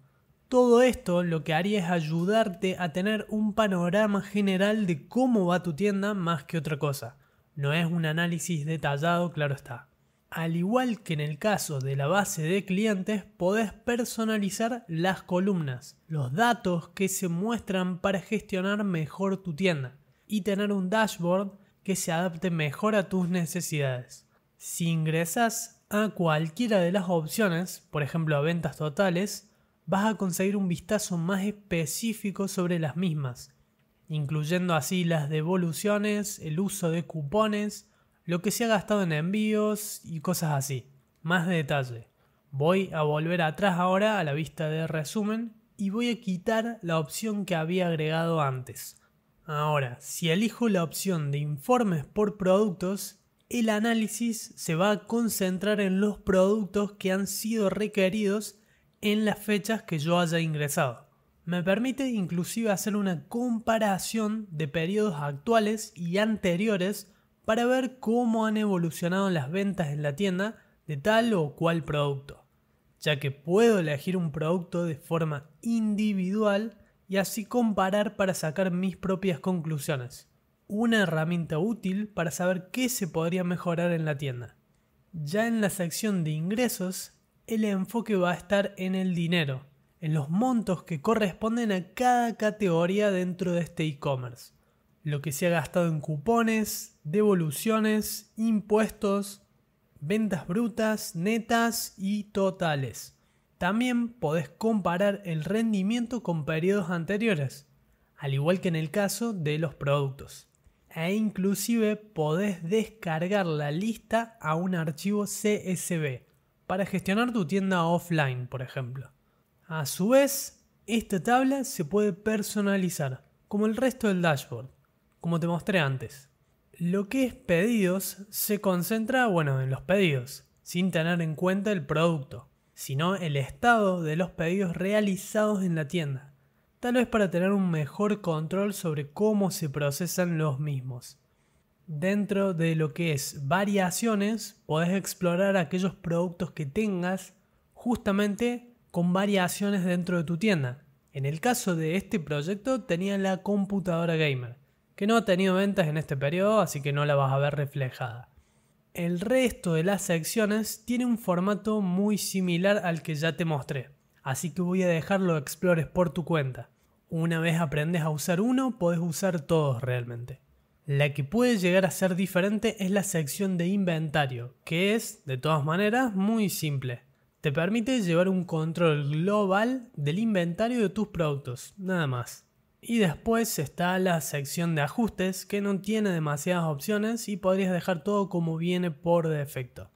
Todo esto lo que haría es ayudarte a tener un panorama general de cómo va tu tienda más que otra cosa. No es un análisis detallado, claro está. Al igual que en el caso de la base de clientes, podés personalizar las columnas, los datos que se muestran para gestionar mejor tu tienda y tener un dashboard que se adapte mejor a tus necesidades. Si ingresas a cualquiera de las opciones, por ejemplo a ventas totales, vas a conseguir un vistazo más específico sobre las mismas, incluyendo así las devoluciones, el uso de cupones, lo que se ha gastado en envíos y cosas así. Más detalle. Voy a volver atrás ahora a la vista de resumen y voy a quitar la opción que había agregado antes. Ahora, si elijo la opción de informes por productos, el análisis se va a concentrar en los productos que han sido requeridos en las fechas que yo haya ingresado. Me permite inclusive hacer una comparación de periodos actuales y anteriores para ver cómo han evolucionado las ventas en la tienda de tal o cual producto, ya que puedo elegir un producto de forma individual y así comparar para sacar mis propias conclusiones. Una herramienta útil para saber qué se podría mejorar en la tienda. Ya en la sección de ingresos el enfoque va a estar en el dinero, en los montos que corresponden a cada categoría dentro de este e-commerce. Lo que se ha gastado en cupones, devoluciones, impuestos, ventas brutas, netas y totales. También podés comparar el rendimiento con periodos anteriores, al igual que en el caso de los productos. E inclusive podés descargar la lista a un archivo CSV para gestionar tu tienda offline, por ejemplo. A su vez, esta tabla se puede personalizar, como el resto del dashboard, como te mostré antes. Lo que es pedidos se concentra, bueno, en los pedidos, sin tener en cuenta el producto sino el estado de los pedidos realizados en la tienda, tal vez para tener un mejor control sobre cómo se procesan los mismos. Dentro de lo que es variaciones, podés explorar aquellos productos que tengas justamente con variaciones dentro de tu tienda. En el caso de este proyecto tenía la computadora gamer, que no ha tenido ventas en este periodo, así que no la vas a ver reflejada. El resto de las secciones tiene un formato muy similar al que ya te mostré, así que voy a dejarlo explores por tu cuenta. Una vez aprendes a usar uno, puedes usar todos realmente. La que puede llegar a ser diferente es la sección de inventario, que es, de todas maneras, muy simple. Te permite llevar un control global del inventario de tus productos, nada más. Y después está la sección de ajustes que no tiene demasiadas opciones y podrías dejar todo como viene por defecto.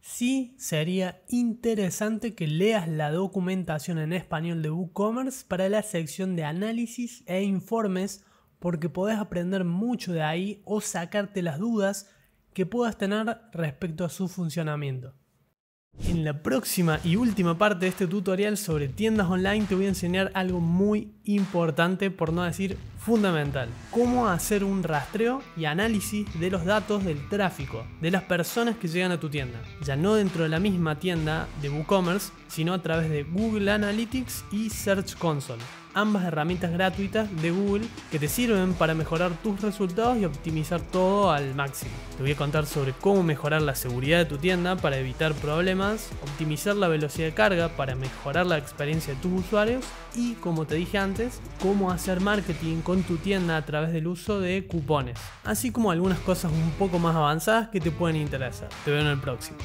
Sí sería interesante que leas la documentación en español de WooCommerce para la sección de análisis e informes porque podés aprender mucho de ahí o sacarte las dudas que puedas tener respecto a su funcionamiento. En la próxima y última parte de este tutorial sobre tiendas online te voy a enseñar algo muy importante, por no decir fundamental. Cómo hacer un rastreo y análisis de los datos del tráfico, de las personas que llegan a tu tienda. Ya no dentro de la misma tienda de WooCommerce, sino a través de Google Analytics y Search Console ambas herramientas gratuitas de Google que te sirven para mejorar tus resultados y optimizar todo al máximo. Te voy a contar sobre cómo mejorar la seguridad de tu tienda para evitar problemas, optimizar la velocidad de carga para mejorar la experiencia de tus usuarios y, como te dije antes, cómo hacer marketing con tu tienda a través del uso de cupones, así como algunas cosas un poco más avanzadas que te pueden interesar. Te veo en el próximo.